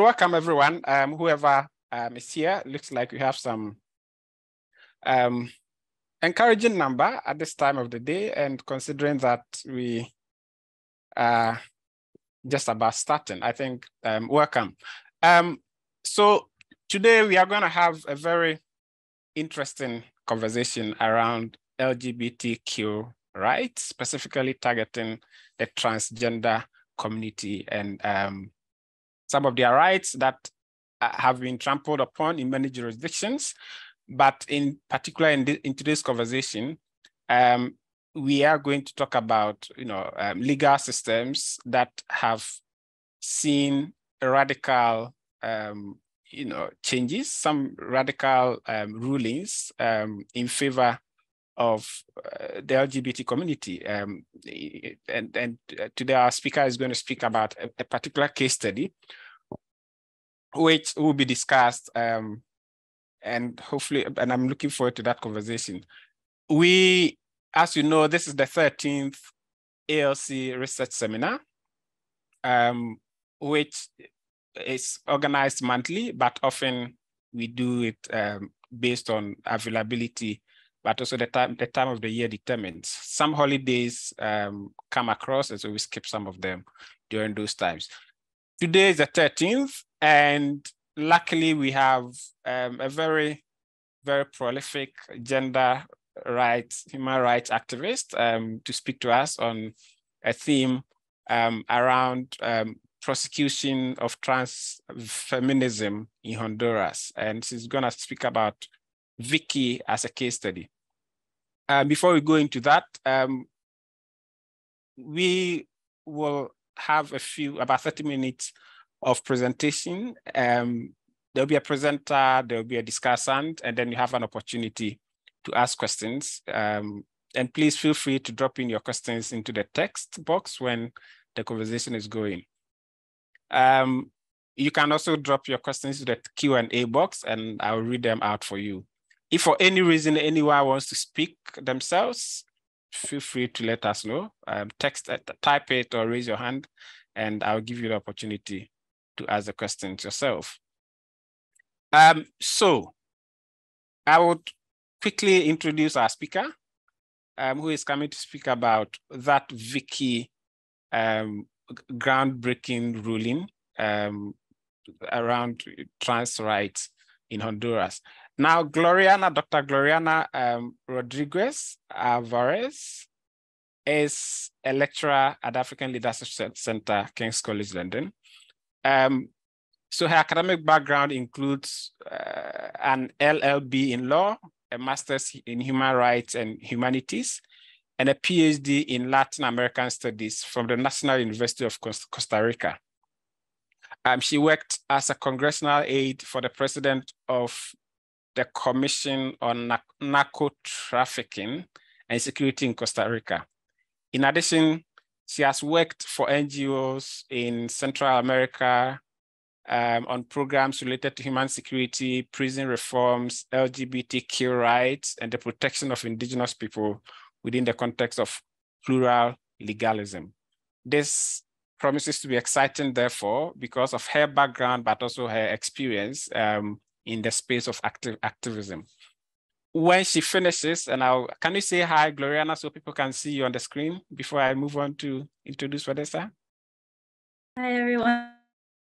Welcome everyone. Um, whoever um, is here, looks like we have some um, encouraging number at this time of the day. And considering that we are just about starting, I think um, welcome. Um, so today we are going to have a very interesting conversation around LGBTQ rights, specifically targeting the transgender community and um, some of their rights that uh, have been trampled upon in many jurisdictions. But in particular, in, the, in today's conversation, um, we are going to talk about you know um, legal systems that have seen radical um, you know changes, some radical um, rulings um, in favor of uh, the LGBT community. Um, and, and today our speaker is going to speak about a, a particular case study which will be discussed um, and hopefully, and I'm looking forward to that conversation. We, as you know, this is the 13th ALC research seminar, um, which is organized monthly, but often we do it um, based on availability, but also the time, the time of the year determines. Some holidays um, come across, and so we skip some of them during those times. Today is the 13th, and luckily we have um, a very, very prolific gender rights, human rights activist um, to speak to us on a theme um, around um, prosecution of trans femicide in Honduras. And she's gonna speak about Vicky as a case study. Uh, before we go into that, um, we will have a few, about 30 minutes of presentation. Um, there'll be a presenter, there'll be a discussant, and then you have an opportunity to ask questions. Um, and please feel free to drop in your questions into the text box when the conversation is going. Um, you can also drop your questions to the Q&A box and I'll read them out for you. If for any reason anyone wants to speak themselves, feel free to let us know. Um, text, uh, type it or raise your hand and I'll give you the opportunity to ask the questions yourself. Um, so I would quickly introduce our speaker, um, who is coming to speak about that Vicky um, groundbreaking ruling um, around trans rights in Honduras. Now, Gloriana, Dr. Gloriana um, Rodriguez Alvarez is a lecturer at African Leadership Center, King's College London. Um, so her academic background includes uh, an LLB in law, a master's in human rights and humanities, and a PhD in Latin American studies from the National University of Costa Rica. Um, she worked as a congressional aide for the president of the Commission on Narco Trafficking and Security in Costa Rica. In addition, she has worked for NGOs in Central America um, on programs related to human security, prison reforms, LGBTQ rights, and the protection of indigenous people within the context of plural legalism. This promises to be exciting, therefore, because of her background, but also her experience um, in the space of active activism when she finishes, and I'll, can you say hi, Gloriana, so people can see you on the screen before I move on to introduce Vanessa? Hi, everyone.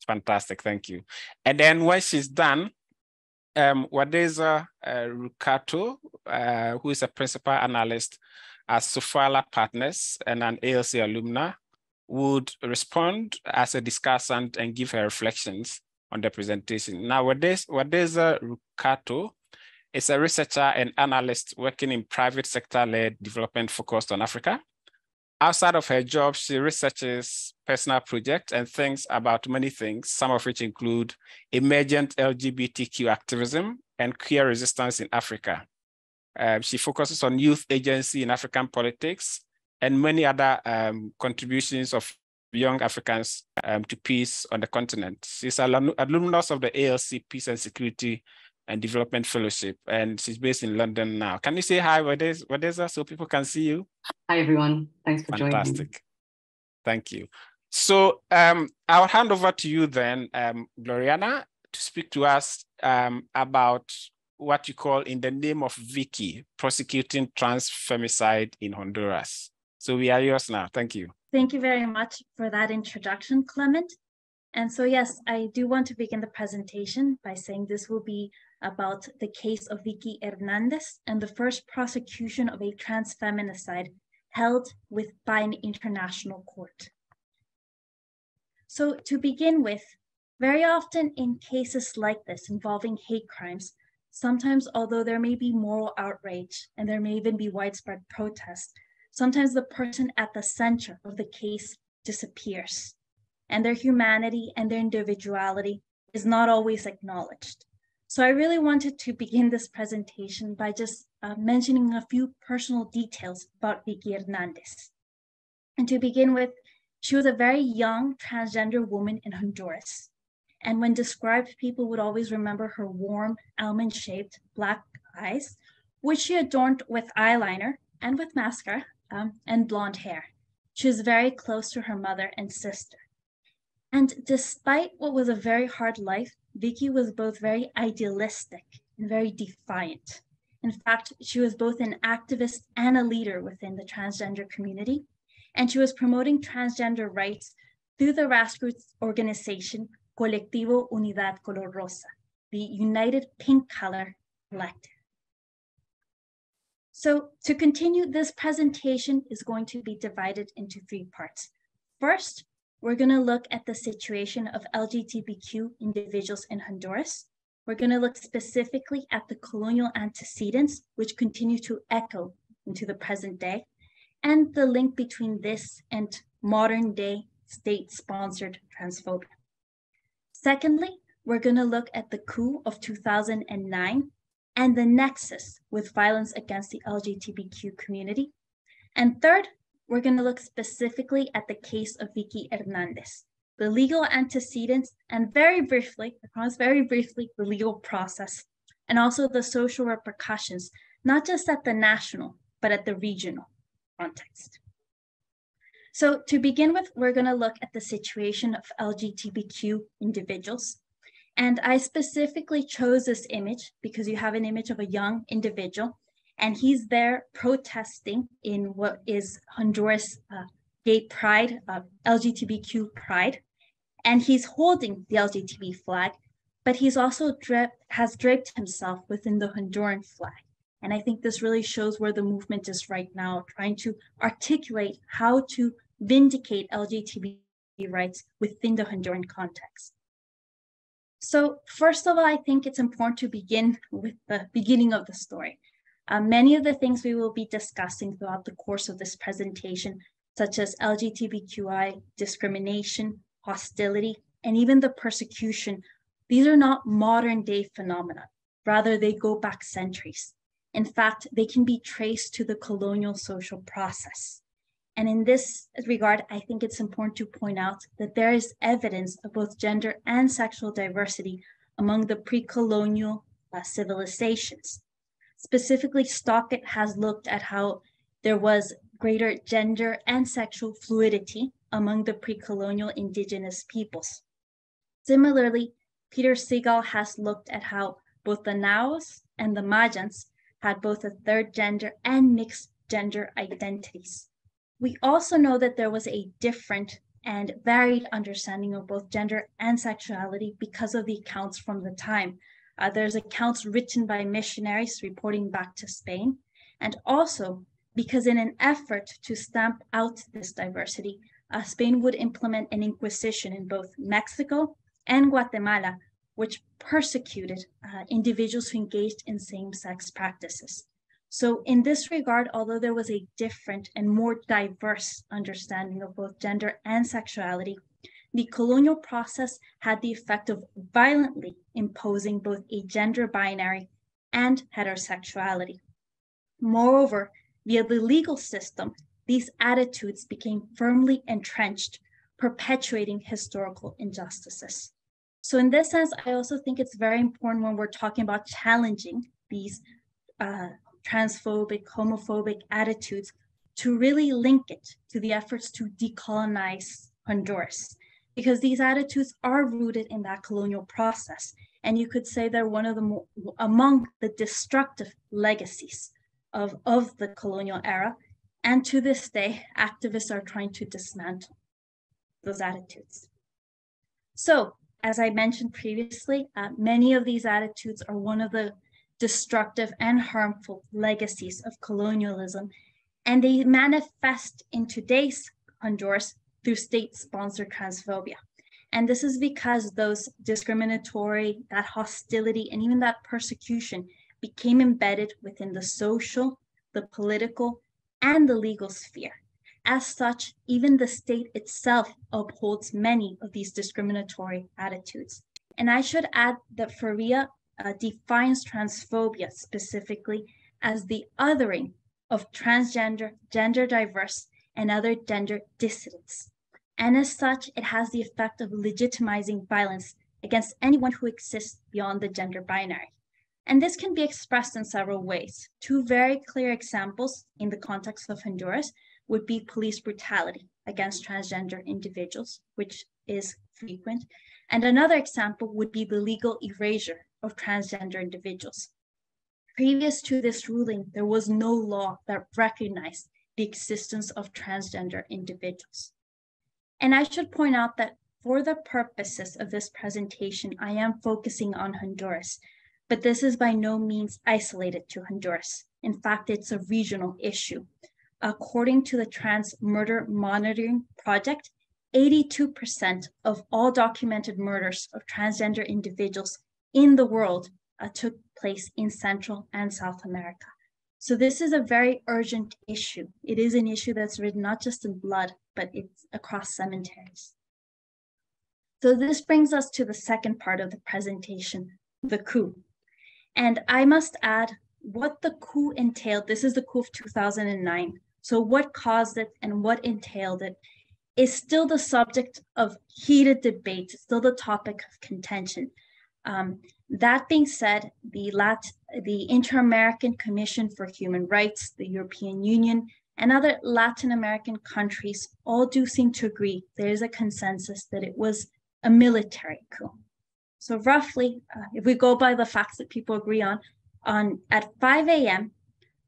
Fantastic, thank you. And then when she's done, um, Wadeza uh, Rukato, uh, who is a principal analyst at Sofala Partners and an ALC alumna, would respond as a discussant and give her reflections on the presentation. Now, Wadeza, Wadeza Rukato is a researcher and analyst working in private sector-led development focused on Africa. Outside of her job, she researches personal projects and thinks about many things, some of which include emergent LGBTQ activism and queer resistance in Africa. Um, she focuses on youth agency in African politics and many other um, contributions of young Africans um, to peace on the continent. She's an alumnus of the ALC Peace and Security and Development Fellowship, and she's based in London now. Can you say hi, Wadeza, so people can see you? Hi, everyone. Thanks for Fantastic. joining. Fantastic. Thank you. So um, I'll hand over to you then, um, Gloriana, to speak to us um, about what you call in the name of Vicky, prosecuting trans femicide in Honduras. So we are yours now. Thank you. Thank you very much for that introduction, Clement. And so, yes, I do want to begin the presentation by saying this will be about the case of Vicky Hernandez and the first prosecution of a trans feminicide held with by an international court. So to begin with, very often in cases like this involving hate crimes, sometimes although there may be moral outrage and there may even be widespread protest, sometimes the person at the center of the case disappears and their humanity and their individuality is not always acknowledged. So I really wanted to begin this presentation by just uh, mentioning a few personal details about Vicky Hernandez. And to begin with, she was a very young transgender woman in Honduras. And when described, people would always remember her warm, almond shaped black eyes, which she adorned with eyeliner and with mascara um, and blonde hair. She was very close to her mother and sister. And despite what was a very hard life, Vicky was both very idealistic and very defiant. In fact, she was both an activist and a leader within the transgender community, and she was promoting transgender rights through the grassroots organization Colectivo Unidad Color Rosa, the United Pink Color Collective. So to continue, this presentation is going to be divided into three parts. First, we're going to look at the situation of LGBTQ individuals in Honduras. We're going to look specifically at the colonial antecedents, which continue to echo into the present day, and the link between this and modern day state sponsored transphobia. Secondly, we're going to look at the coup of 2009 and the nexus with violence against the LGBTQ community. And third, we're going to look specifically at the case of Vicky Hernandez, the legal antecedents, and very briefly, I promise very briefly, the legal process, and also the social repercussions, not just at the national, but at the regional context. So to begin with, we're going to look at the situation of LGBTQ individuals. And I specifically chose this image because you have an image of a young individual and he's there protesting in what is Honduras uh, gay pride, uh, LGBTQ pride, and he's holding the LGBT flag, but he's also has draped himself within the Honduran flag. And I think this really shows where the movement is right now, trying to articulate how to vindicate LGBT rights within the Honduran context. So first of all, I think it's important to begin with the beginning of the story. Uh, many of the things we will be discussing throughout the course of this presentation, such as LGBTQI discrimination, hostility, and even the persecution, these are not modern day phenomena. Rather, they go back centuries. In fact, they can be traced to the colonial social process. And in this regard, I think it's important to point out that there is evidence of both gender and sexual diversity among the pre colonial uh, civilizations. Specifically, Stockett has looked at how there was greater gender and sexual fluidity among the pre-colonial indigenous peoples. Similarly, Peter Sigal has looked at how both the Nahuas and the Mayans had both a third gender and mixed gender identities. We also know that there was a different and varied understanding of both gender and sexuality because of the accounts from the time, uh, there's accounts written by missionaries reporting back to Spain, and also because in an effort to stamp out this diversity, uh, Spain would implement an inquisition in both Mexico and Guatemala, which persecuted uh, individuals who engaged in same-sex practices. So in this regard, although there was a different and more diverse understanding of both gender and sexuality, the colonial process had the effect of violently imposing both a gender binary and heterosexuality. Moreover, via the legal system, these attitudes became firmly entrenched, perpetuating historical injustices. So, in this sense, I also think it's very important when we're talking about challenging these uh, transphobic, homophobic attitudes to really link it to the efforts to decolonize Honduras, because these attitudes are rooted in that colonial process. And you could say they're one of the among the destructive legacies of, of the colonial era. And to this day, activists are trying to dismantle those attitudes. So, as I mentioned previously, uh, many of these attitudes are one of the destructive and harmful legacies of colonialism, and they manifest in today's Honduras through state-sponsored transphobia. And this is because those discriminatory, that hostility, and even that persecution became embedded within the social, the political, and the legal sphere. As such, even the state itself upholds many of these discriminatory attitudes. And I should add that FAREA uh, defines transphobia specifically as the othering of transgender, gender diverse, and other gender dissidents. And as such, it has the effect of legitimizing violence against anyone who exists beyond the gender binary. And this can be expressed in several ways. Two very clear examples in the context of Honduras would be police brutality against transgender individuals, which is frequent. And another example would be the legal erasure of transgender individuals. Previous to this ruling, there was no law that recognized the existence of transgender individuals. And I should point out that for the purposes of this presentation, I am focusing on Honduras, but this is by no means isolated to Honduras. In fact, it's a regional issue. According to the Trans Murder Monitoring Project, 82% of all documented murders of transgender individuals in the world uh, took place in Central and South America. So this is a very urgent issue. It is an issue that's written not just in blood, but it's across cemeteries. So this brings us to the second part of the presentation, the coup. And I must add what the coup entailed. This is the coup of 2009. So what caused it and what entailed it is still the subject of heated debate, still the topic of contention. Um, that being said, the, Lat- the Inter-American Commission for Human Rights, the European Union, and other Latin American countries all do seem to agree there is a consensus that it was a military coup. So roughly, uh, if we go by the facts that people agree on, on at 5 a.m.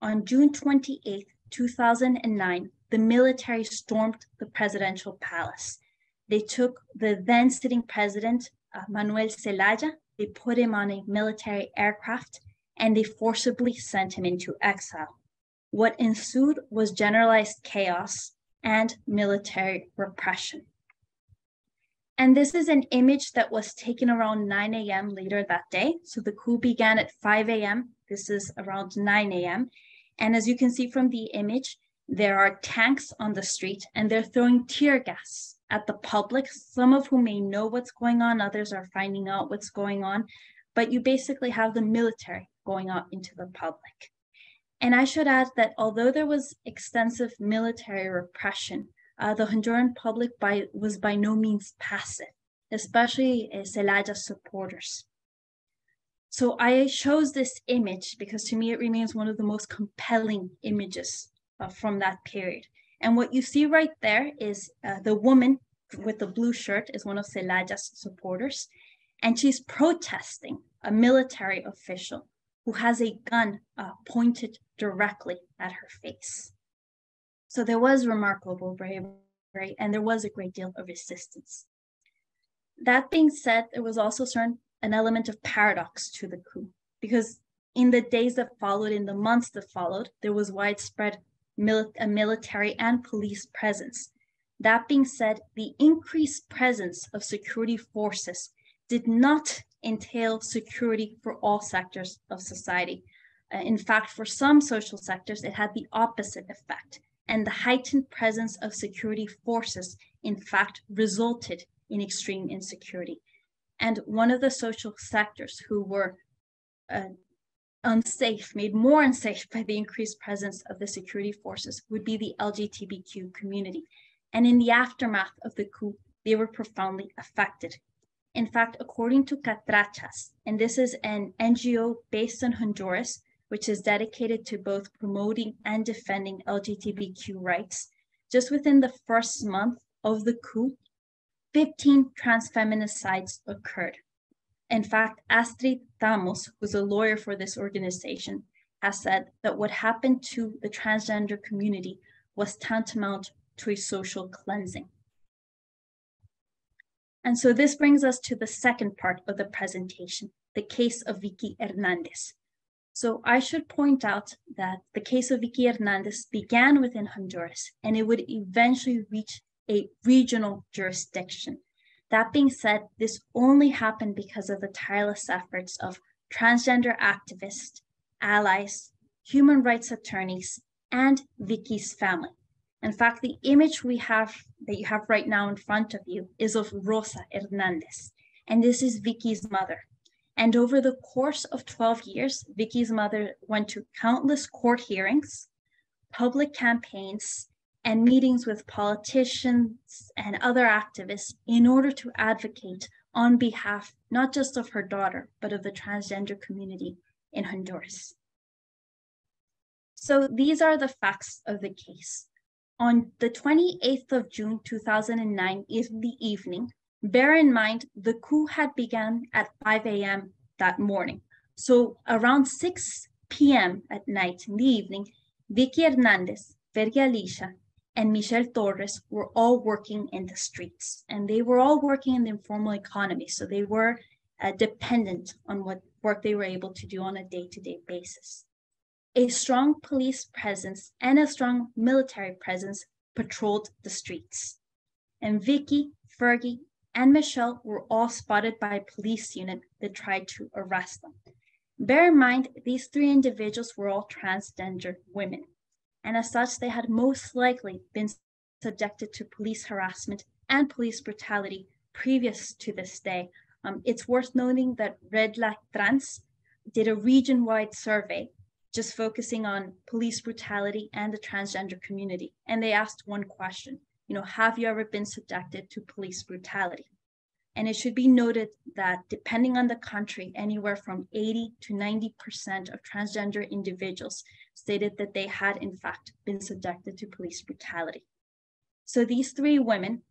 on June 28, 2009, the military stormed the presidential palace. They took the then sitting president, uh, Manuel Zelaya, they put him on a military aircraft, and they forcibly sent him into exile. What ensued was generalized chaos and military repression. And this is an image that was taken around 9 a.m. later that day. So the coup began at 5 a.m. This is around 9 a.m. And as you can see from the image, there are tanks on the street and they're throwing tear gas at the public, some of whom may know what's going on, others are finding out what's going on. But you basically have the military going out into the public. And I should add that although there was extensive military repression, uh, the Honduran public by, was by no means passive, especially uh, Zelaya's supporters. So I chose this image because to me it remains one of the most compelling images uh, from that period. And what you see right there is uh, the woman with the blue shirt is one of Zelaya's supporters, and she's protesting a military official who has a gun uh, pointed directly at her face. So there was remarkable bravery, and there was a great deal of resistance. That being said, there was also certain an element of paradox to the coup, because in the days that followed, in the months that followed, there was widespread mil- a military and police presence. That being said, the increased presence of security forces did not entail security for all sectors of society. Uh, in fact, for some social sectors, it had the opposite effect. And the heightened presence of security forces, in fact, resulted in extreme insecurity. And one of the social sectors who were uh, unsafe, made more unsafe by the increased presence of the security forces, would be the LGBTQ community. And in the aftermath of the coup, they were profoundly affected. In fact, according to Cattrachas, and this is an NGO based in Honduras, which is dedicated to both promoting and defending LGBTQ rights, just within the first month of the coup, 15 trans feminicides occurred. In fact, Astrid Thamos, who's a lawyer for this organization, has said that what happened to the transgender community was tantamount to a social cleansing. And so this brings us to the second part of the presentation, the case of Vicky Hernandez. So I should point out that the case of Vicky Hernandez began within Honduras and it would eventually reach a regional jurisdiction. That being said, this only happened because of the tireless efforts of transgender activists, allies, human rights attorneys, and Vicky's family. In fact, the image we have that you have right now in front of you is of Rosa Hernandez, and this is Vicky's mother. And over the course of 12 years, Vicky's mother went to countless court hearings, public campaigns, and meetings with politicians and other activists in order to advocate on behalf not just of her daughter, but of the transgender community in Honduras. So these are the facts of the case. On the 28th of June 2009 in the evening, bear in mind the coup had begun at 5 a.m. that morning. So around 6 p.m. at night in the evening, Vicky Hernandez, Alicia, and Michelle Torres were all working in the streets. And they were all working in the informal economy. So they were uh, dependent on what work they were able to do on a day to day basis. A strong police presence and a strong military presence patrolled the streets. And Vicky, Fergie, and Michelle were all spotted by a police unit that tried to arrest them. Bear in mind, these three individuals were all transgender women and as such, they had most likely been subjected to police harassment and police brutality previous to this day. Um, it's worth noting that Red La Trans did a region wide survey just focusing on police brutality and the transgender community. And they asked one question, you know, have you ever been subjected to police brutality? And it should be noted that depending on the country, anywhere from 80 to 90% of transgender individuals stated that they had, in fact, been subjected to police brutality. So these three women,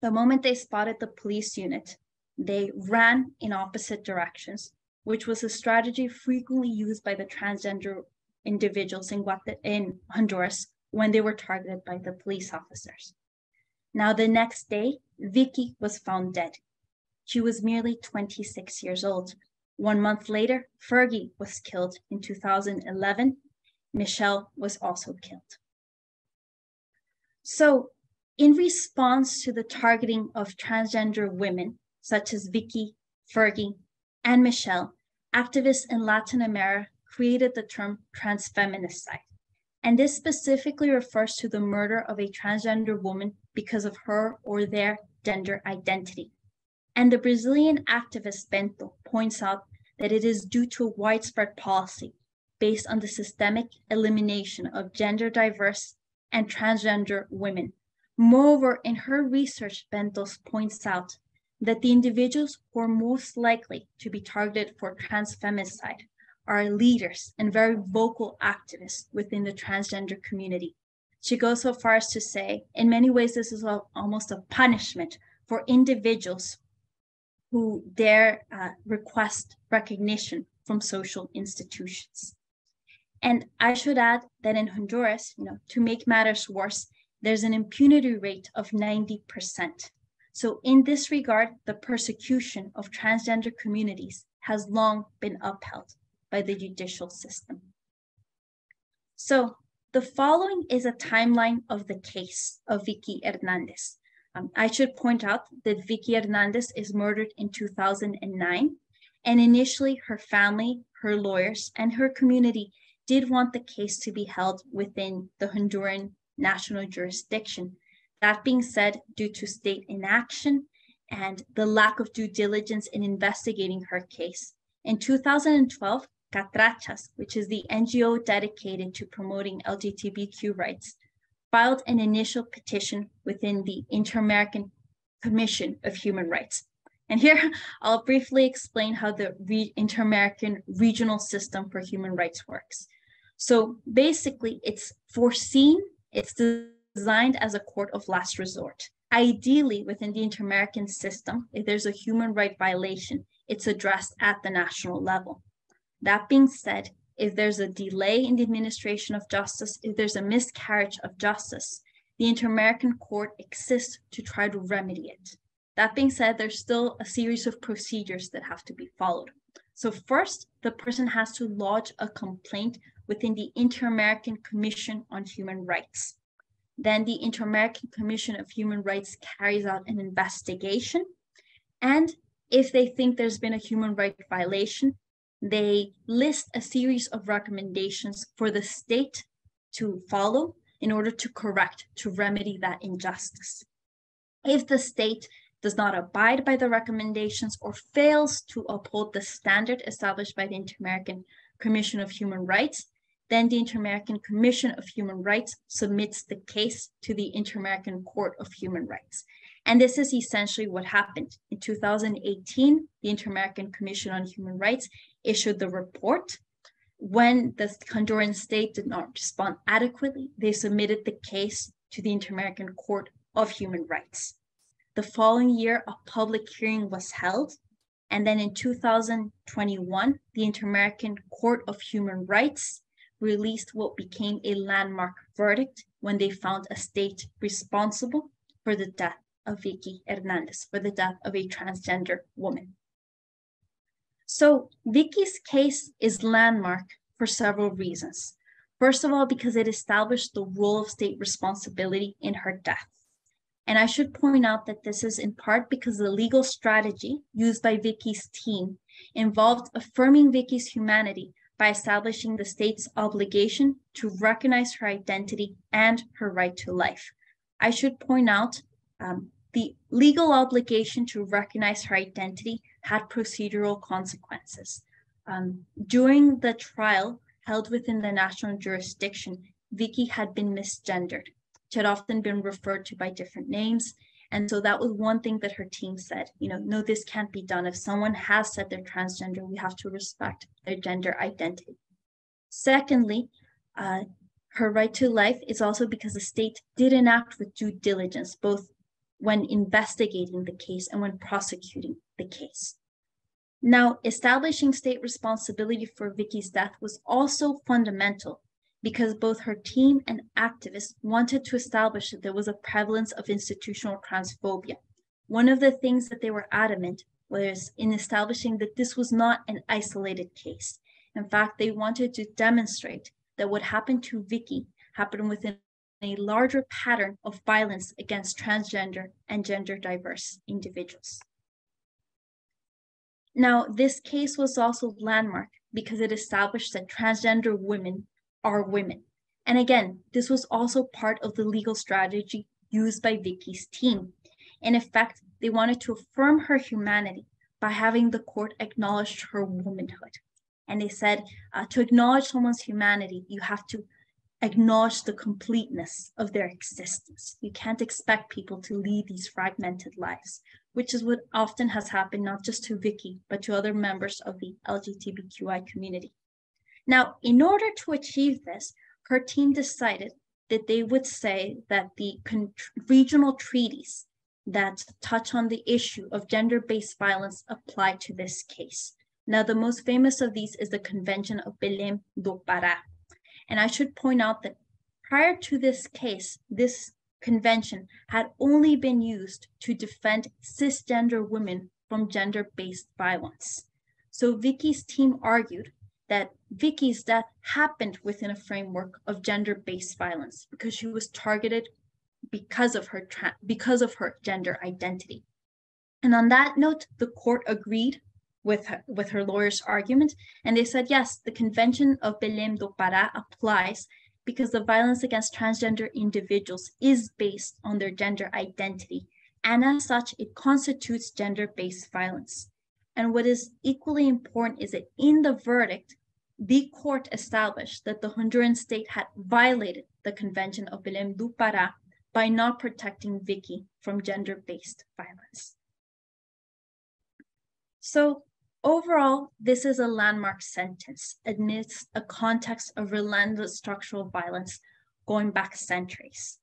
the moment they spotted the police unit, they ran in opposite directions, which was a strategy frequently used by the transgender individuals in, in Honduras when they were targeted by the police officers. Now, the next day, Vicky was found dead she was merely 26 years old. One month later, Fergie was killed in 2011. Michelle was also killed. So, in response to the targeting of transgender women, such as Vicky, Fergie, and Michelle, activists in Latin America created the term transfeminicide. And this specifically refers to the murder of a transgender woman because of her or their gender identity. And the Brazilian activist Bento points out that it is due to a widespread policy based on the systemic elimination of gender diverse and transgender women. Moreover, in her research, Bentos points out that the individuals who are most likely to be targeted for transfemicide are leaders and very vocal activists within the transgender community. She goes so far as to say, in many ways, this is a, almost a punishment for individuals who dare uh, request recognition from social institutions. And I should add that in Honduras, you know, to make matters worse, there's an impunity rate of 90%. So in this regard, the persecution of transgender communities has long been upheld by the judicial system. So the following is a timeline of the case of Vicky Hernandez. Um, I should point out that Vicky Hernandez is murdered in 2009. And initially, her family, her lawyers, and her community did want the case to be held within the Honduran national jurisdiction. That being said, due to state inaction and the lack of due diligence in investigating her case, in 2012, Cattrachas, which is the NGO dedicated to promoting LGBTQ rights, filed an initial petition within the Inter-American Commission of Human Rights. And here I'll briefly explain how the Re Inter-American Regional System for Human Rights works. So basically it's foreseen, it's designed as a court of last resort. Ideally, within the inter-American system, if there's a human right violation, it's addressed at the national level. That being said, if there's a delay in the administration of justice, if there's a miscarriage of justice, the Inter-American Court exists to try to remedy it. That being said, there's still a series of procedures that have to be followed. So first, the person has to lodge a complaint within the Inter-American Commission on Human Rights. Then the Inter-American Commission of Human Rights carries out an investigation. And if they think there's been a human right violation, they list a series of recommendations for the state to follow in order to correct, to remedy that injustice. If the state does not abide by the recommendations or fails to uphold the standard established by the Inter-American Commission of Human Rights, then the Inter-American Commission of Human Rights submits the case to the Inter-American Court of Human Rights. And this is essentially what happened. In 2018, the Inter-American Commission on Human Rights issued the report. When the Honduran state did not respond adequately, they submitted the case to the Inter-American Court of Human Rights. The following year, a public hearing was held. And then in 2021, the Inter-American Court of Human Rights released what became a landmark verdict when they found a state responsible for the death of Vicky Hernandez, for the death of a transgender woman. So Vicky's case is landmark for several reasons. First of all, because it established the role of state responsibility in her death. And I should point out that this is in part because the legal strategy used by Vicky's team involved affirming Vicky's humanity by establishing the state's obligation to recognize her identity and her right to life. I should point out um, the legal obligation to recognize her identity had procedural consequences. Um, during the trial held within the national jurisdiction, Vicky had been misgendered. She had often been referred to by different names, and so that was one thing that her team said, you know, no, this can't be done. If someone has said they're transgender, we have to respect their gender identity. Secondly, uh, her right to life is also because the state didn't act with due diligence, both when investigating the case and when prosecuting the case. Now, establishing state responsibility for Vicky's death was also fundamental because both her team and activists wanted to establish that there was a prevalence of institutional transphobia. One of the things that they were adamant was in establishing that this was not an isolated case. In fact, they wanted to demonstrate that what happened to Vicky happened within a larger pattern of violence against transgender and gender diverse individuals. Now, this case was also landmark because it established that transgender women are women. And again, this was also part of the legal strategy used by Vicky's team. In effect, they wanted to affirm her humanity by having the court acknowledge her womanhood. And they said uh, to acknowledge someone's humanity, you have to acknowledge the completeness of their existence. You can't expect people to lead these fragmented lives, which is what often has happened not just to Vicky, but to other members of the LGBTQI community. Now, in order to achieve this, her team decided that they would say that the regional treaties that touch on the issue of gender-based violence apply to this case. Now, the most famous of these is the Convention of Belém do Pará. And I should point out that prior to this case, this convention had only been used to defend cisgender women from gender-based violence. So Vicky's team argued that Vicky's death happened within a framework of gender-based violence because she was targeted because of her because of her gender identity. And on that note, the court agreed with her, with her lawyer's argument, and they said yes, the Convention of Belém do Pará applies because the violence against transgender individuals is based on their gender identity, and as such, it constitutes gender-based violence. And what is equally important is that in the verdict, the court established that the Honduran state had violated the Convention of Belém do Pará by not protecting Vicky from gender-based violence. So overall, this is a landmark sentence amidst a context of relentless structural violence going back centuries.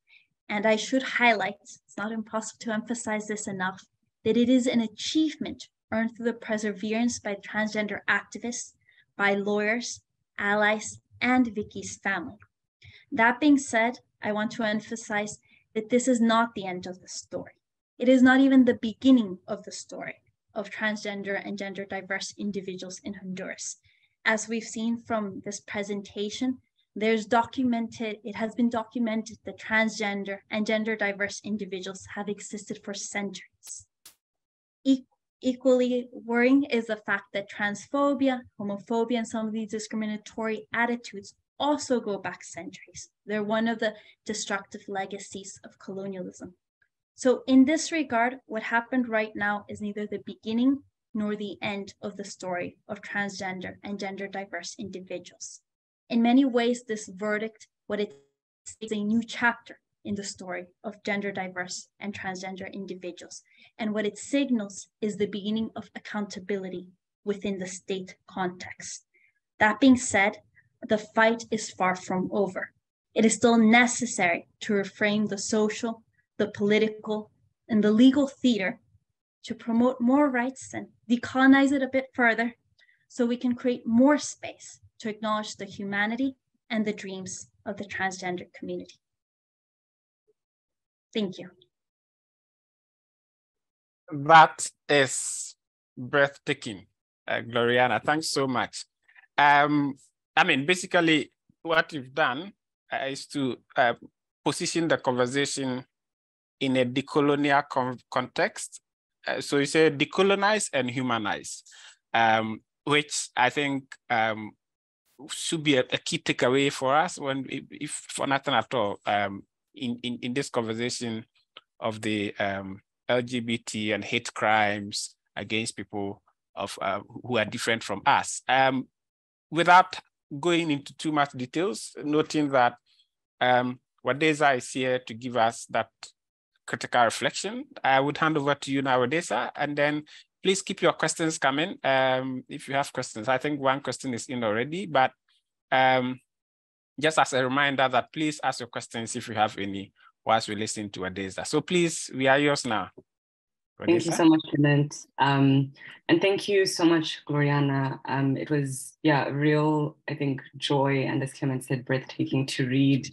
And I should highlight, it's not impossible to emphasize this enough, that it is an achievement earned through the perseverance by transgender activists, by lawyers, allies, and Vicky's family. That being said, I want to emphasize that this is not the end of the story. It is not even the beginning of the story of transgender and gender diverse individuals in Honduras. As we've seen from this presentation, there's documented, it has been documented that transgender and gender diverse individuals have existed for centuries. Equally worrying is the fact that transphobia, homophobia, and some of these discriminatory attitudes also go back centuries. They're one of the destructive legacies of colonialism. So in this regard, what happened right now is neither the beginning nor the end of the story of transgender and gender diverse individuals. In many ways, this verdict, what it is a new chapter in the story of gender diverse and transgender individuals. And what it signals is the beginning of accountability within the state context. That being said, the fight is far from over. It is still necessary to reframe the social the political, and the legal theater to promote more rights and decolonize it a bit further so we can create more space to acknowledge the humanity and the dreams of the transgender community. Thank you. That is breathtaking, uh, Gloriana. Thanks so much. Um, I mean, basically, what you've done uh, is to uh, position the conversation in a decolonial context. Uh, so you say decolonize and humanize, um, which I think um, should be a, a, key takeaway for us when, if for nothing at all, um, in, in, in this conversation of the um, LGBT and hate crimes against people of uh, who are different from us. Um, without going into too much details, noting that um, Wadeza is here to give us that critical reflection. I would hand over to you now, Wadeza, and then please keep your questions coming um, if you have questions. I think one question is in already, but um, just as a reminder that please ask your questions if you have any whilst we listen to Wadeza. So please, we are yours now. Thank you so much, Clement. Um, and thank you so much, Gloriana. Um, it was, yeah, real, I think, joy and as Clement said, breathtaking to read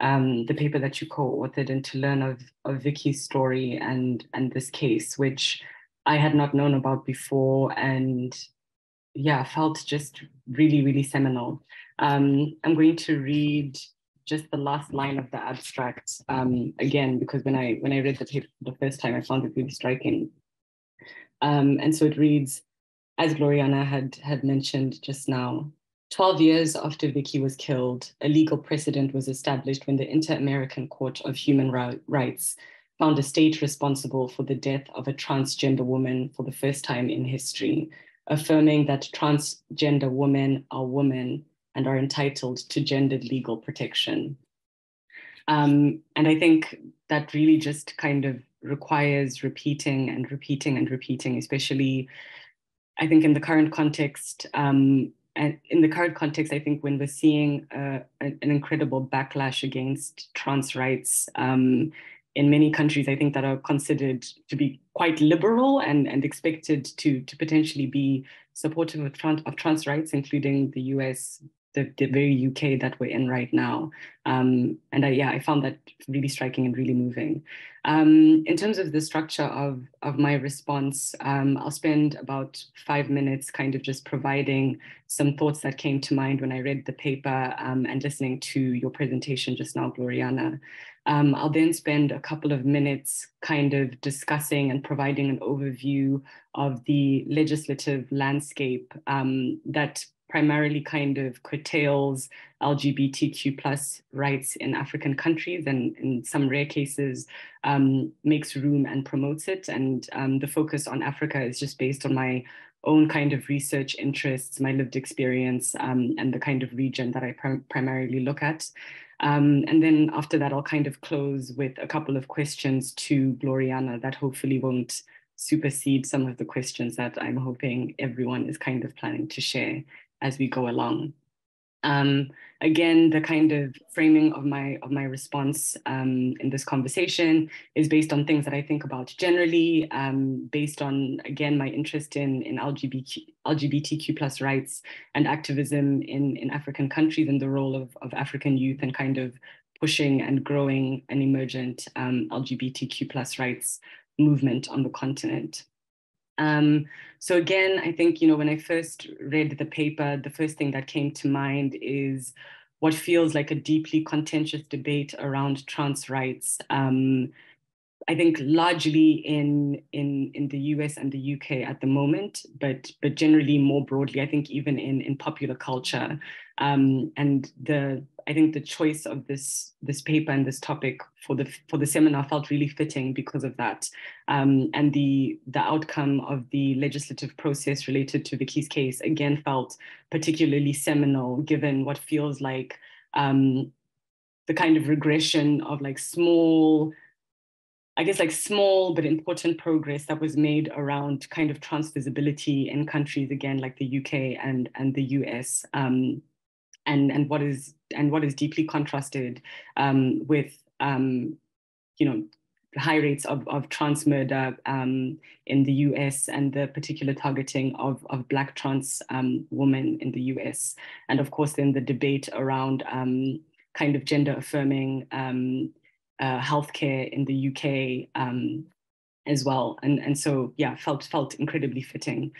um, the paper that you co-authored and to learn of, of Vicky's story and, and this case, which I had not known about before and yeah, felt just really, really seminal. Um, I'm going to read just the last line of the abstract um, again, because when I, when I read the paper the first time, I found it really striking. Um, and so it reads, as Gloriana had, had mentioned just now, 12 years after Vicky was killed, a legal precedent was established when the Inter-American Court of Human Rights found a state responsible for the death of a transgender woman for the first time in history, affirming that transgender women are women and are entitled to gendered legal protection. Um, and I think that really just kind of requires repeating and repeating and repeating, especially I think in the current context, um, and in the current context, I think when we're seeing uh, an incredible backlash against trans rights um, in many countries, I think that are considered to be quite liberal and, and expected to, to potentially be supportive of trans, of trans rights, including the US, the, the very UK that we're in right now. Um, and I, yeah, I found that really striking and really moving. Um, in terms of the structure of, of my response, um, I'll spend about five minutes kind of just providing some thoughts that came to mind when I read the paper um, and listening to your presentation just now, Gloriana. Um, I'll then spend a couple of minutes kind of discussing and providing an overview of the legislative landscape um, that primarily kind of curtails LGBTQ plus rights in African countries and in some rare cases um, makes room and promotes it. And um, the focus on Africa is just based on my own kind of research interests, my lived experience, um, and the kind of region that I prim primarily look at. Um, and then after that, I'll kind of close with a couple of questions to Gloriana that hopefully won't supersede some of the questions that I'm hoping everyone is kind of planning to share as we go along. Um, again, the kind of framing of my of my response um, in this conversation is based on things that I think about generally, um, based on again my interest in in LGBT, LGBTQ plus rights and activism in in African countries and the role of of African youth and kind of pushing and growing an emergent um, LGBTQ plus rights movement on the continent. Um, so again, I think, you know, when I first read the paper, the first thing that came to mind is what feels like a deeply contentious debate around trans rights. Um, I think largely in in in the US and the UK at the moment, but but generally more broadly, I think even in in popular culture, um, and the I think the choice of this this paper and this topic for the for the seminar felt really fitting because of that, um, and the the outcome of the legislative process related to Vicky's case again felt particularly seminal, given what feels like um, the kind of regression of like small I guess like small but important progress that was made around kind of trans visibility in countries again like the UK and and the US um, and and what is and what is deeply contrasted um, with um, you know high rates of, of trans murder um, in the US and the particular targeting of, of Black trans um, women in the US. And of course, then the debate around um, kind of gender affirming um, uh, healthcare in the UK um, as well. And, and so, yeah, felt, felt incredibly fitting.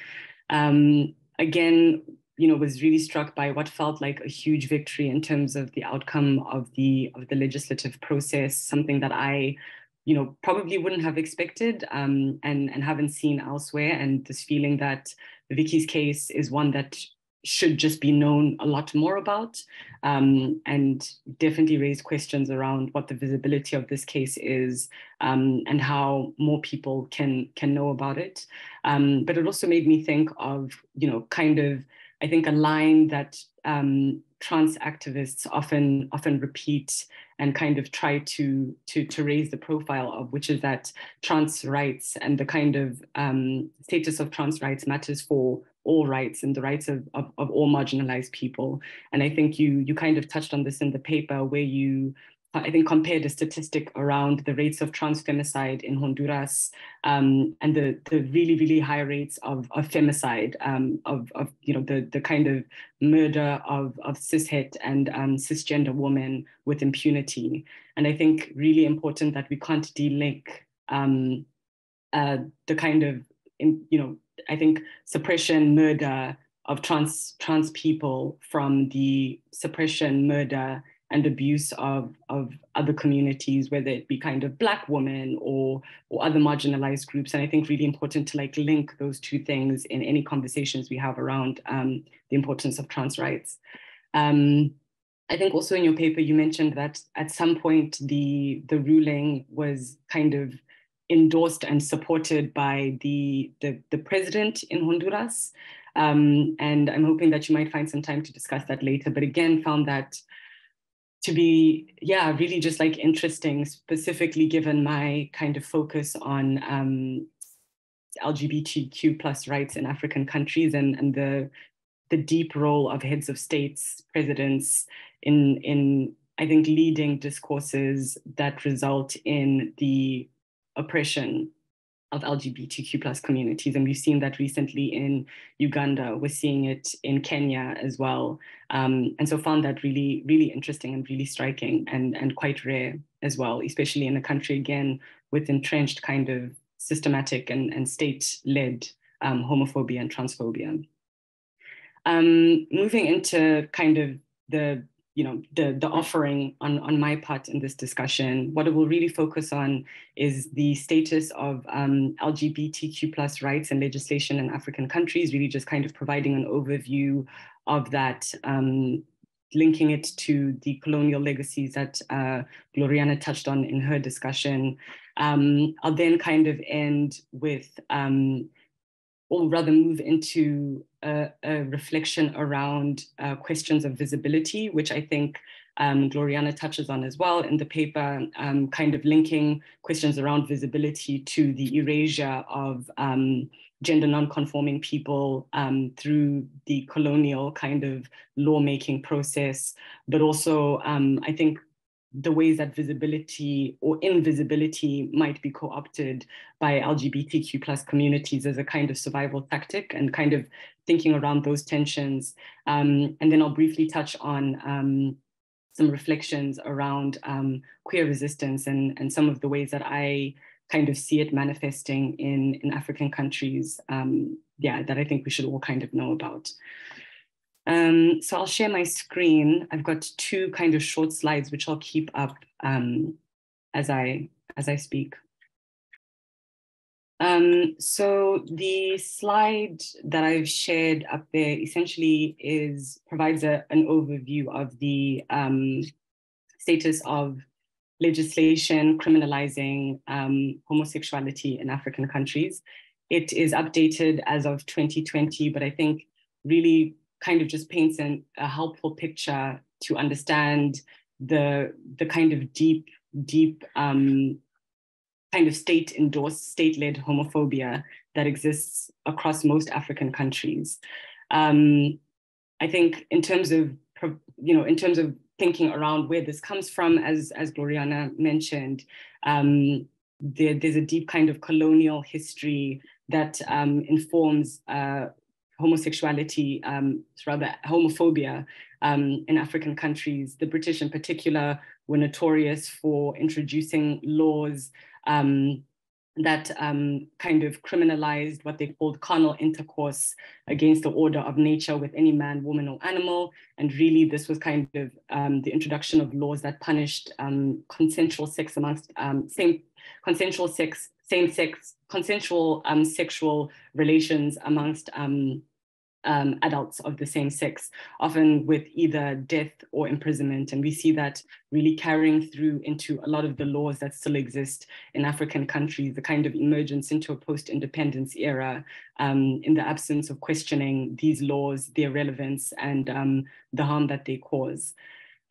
Um, again, you know, was really struck by what felt like a huge victory in terms of the outcome of the of the legislative process, something that I you know probably wouldn't have expected um, and and haven't seen elsewhere and this feeling that Vicky's case is one that should just be known a lot more about um, and definitely raise questions around what the visibility of this case is um, and how more people can can know about it. Um, but it also made me think of, you know, kind of, I think a line that um, trans activists often often repeat and kind of try to to to raise the profile of, which is that trans rights and the kind of um, status of trans rights matters for all rights and the rights of, of, of, all marginalized people. And I think you you kind of touched on this in the paper where you I think compared a statistic around the rates of trans femicide in Honduras um, and the, the really, really high rates of, of femicide, um, of, of, you know, the, the kind of murder of, of cishet and um, cisgender women with impunity. And I think really important that we can't delink um, uh, the kind of, you know, I think suppression, murder of trans trans people from the suppression, murder, and abuse of, of other communities, whether it be kind of Black women or, or other marginalized groups. And I think really important to like link those two things in any conversations we have around um, the importance of trans rights. Um, I think also in your paper, you mentioned that at some point the, the ruling was kind of endorsed and supported by the, the, the president in Honduras. Um, and I'm hoping that you might find some time to discuss that later. But again, found that to be, yeah, really just like interesting, specifically given my kind of focus on um, LGBTQ plus rights in African countries and, and the, the deep role of heads of states, presidents in, in, I think, leading discourses that result in the oppression of LGBTQ plus communities. And we've seen that recently in Uganda. We're seeing it in Kenya as well. Um, and so found that really, really interesting and really striking and, and quite rare as well, especially in a country, again, with entrenched kind of systematic and, and state-led um, homophobia and transphobia. Um, moving into kind of the you know the the offering on on my part in this discussion what it will really focus on is the status of um, lgbtq plus rights and legislation in african countries really just kind of providing an overview of that um, linking it to the colonial legacies that uh, gloriana touched on in her discussion. Um, i'll then kind of end with um, or rather move into a, a reflection around uh, questions of visibility, which I think um, Gloriana touches on as well in the paper, um, kind of linking questions around visibility to the erasure of um, gender non-conforming people um, through the colonial kind of lawmaking process, but also um, I think the ways that visibility or invisibility might be co-opted by LGBTQ plus communities as a kind of survival tactic and kind of thinking around those tensions. Um, and then I'll briefly touch on um, some reflections around um, queer resistance and, and some of the ways that I kind of see it manifesting in, in African countries, um, yeah, that I think we should all kind of know about. Um, so I'll share my screen. I've got two kind of short slides, which I'll keep up um, as, I, as I speak. Um, so the slide that I've shared up there essentially is provides a, an overview of the um, status of legislation criminalizing um, homosexuality in African countries. It is updated as of 2020, but I think really kind of just paints an, a helpful picture to understand the, the kind of deep, deep um, kind of state endorsed, state led homophobia that exists across most African countries. Um, I think in terms of, you know, in terms of thinking around where this comes from, as, as Gloriana mentioned, um, there, there's a deep kind of colonial history that um, informs uh, homosexuality, um, rather homophobia um, in African countries. The British in particular were notorious for introducing laws um, that um, kind of criminalized what they called carnal intercourse against the order of nature with any man, woman, or animal. And really, this was kind of um, the introduction of laws that punished um, consensual sex amongst same consensual sex, same sex, consensual um, sexual relations amongst um, um, adults of the same sex, often with either death or imprisonment. And we see that really carrying through into a lot of the laws that still exist in African countries, the kind of emergence into a post independence era um, in the absence of questioning these laws, their relevance, and um, the harm that they cause.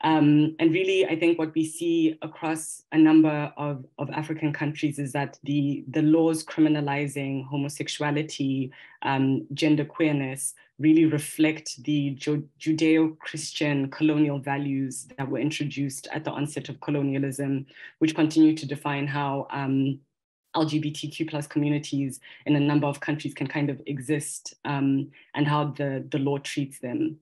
Um, and really, I think what we see across a number of, of African countries is that the, the laws criminalizing homosexuality, um, gender queerness, really reflect the Judeo Christian colonial values that were introduced at the onset of colonialism, which continue to define how um, LGBTQ plus communities in a number of countries can kind of exist um, and how the, the law treats them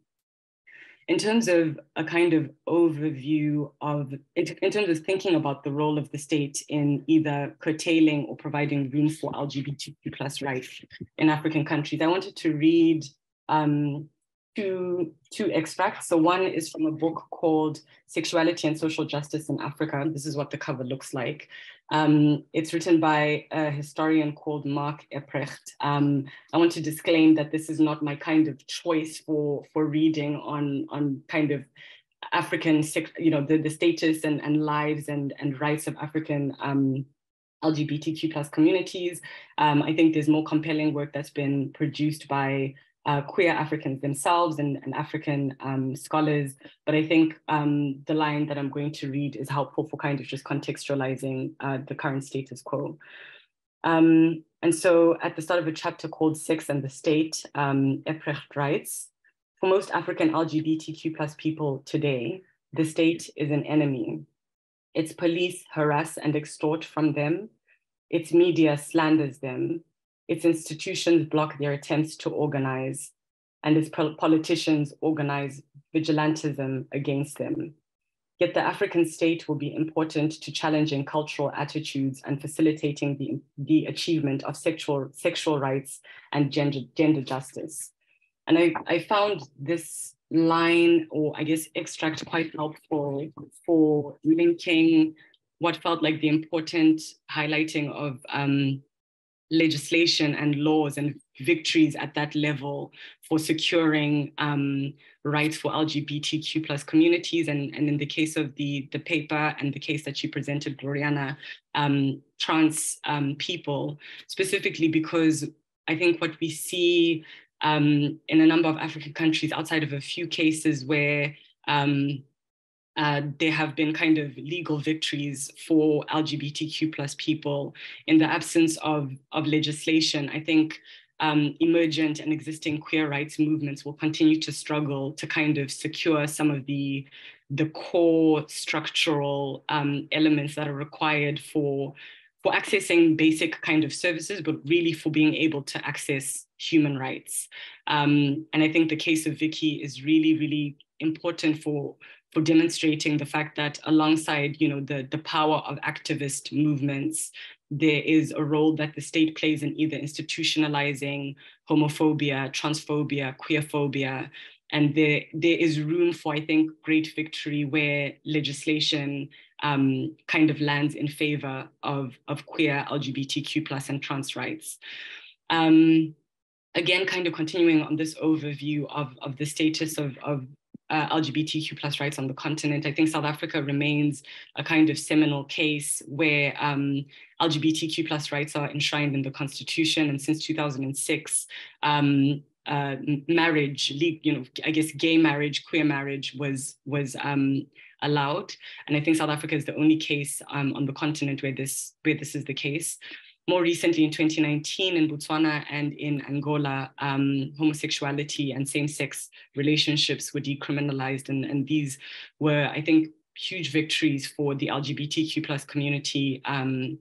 in terms of a kind of overview of, in terms of thinking about the role of the state in either curtailing or providing room for LGBTQ plus rights in African countries, I wanted to read um, two, two extracts. So one is from a book called Sexuality and Social Justice in Africa. This is what the cover looks like. Um, it's written by a historian called Marc Epprecht. Um, I want to disclaim that this is not my kind of choice for, for reading on, on kind of African, you know, the, the status and, and lives and, and rights of African um, LGBTQ plus communities. Um, I think there's more compelling work that's been produced by uh, queer Africans themselves and, and African um, scholars. But I think um, the line that I'm going to read is helpful for kind of just contextualizing uh, the current status quo. Um, and so at the start of a chapter called Sex and the State, um, Epprecht writes, for most African LGBTQ plus people today, the state is an enemy. Its police harass and extort from them. Its media slanders them its institutions block their attempts to organize, and its politicians organize vigilantism against them. Yet the African state will be important to challenging cultural attitudes and facilitating the, the achievement of sexual, sexual rights and gender, gender justice. And I, I found this line, or I guess extract, quite helpful for linking what felt like the important highlighting of um, legislation and laws and victories at that level for securing um, rights for LGBTQ plus communities. And, and in the case of the, the paper and the case that she presented, Gloriana, um, trans um, people, specifically because I think what we see um, in a number of African countries outside of a few cases where um, uh, there have been kind of legal victories for LGBTQ plus people in the absence of, of legislation. I think um, emergent and existing queer rights movements will continue to struggle to kind of secure some of the the core structural um, elements that are required for for accessing basic kind of services, but really for being able to access human rights. Um, and I think the case of Vicky is really, really important for for demonstrating the fact that alongside you know the, the power of activist movements there is a role that the state plays in either institutionalizing homophobia transphobia queerphobia. And there, there is room for i think great victory where legislation um, kind of lands in favor of, of queer lgbtq plus and trans rights. Um, again kind of continuing on this overview of, of the status of, of uh, LGBTQ plus rights on the continent. I think South Africa remains a kind of seminal case where um, LGBTQ plus rights are enshrined in the constitution. And since 2006, um, uh, marriage, you know, I guess gay marriage, queer marriage was was um, allowed. And I think South Africa is the only case um, on the continent where this where this is the case more recently in 2019 in Botswana and in Angola, um, homosexuality and same-sex relationships were decriminalized. And, and these were, I think, huge victories for the LGBTQ plus community um,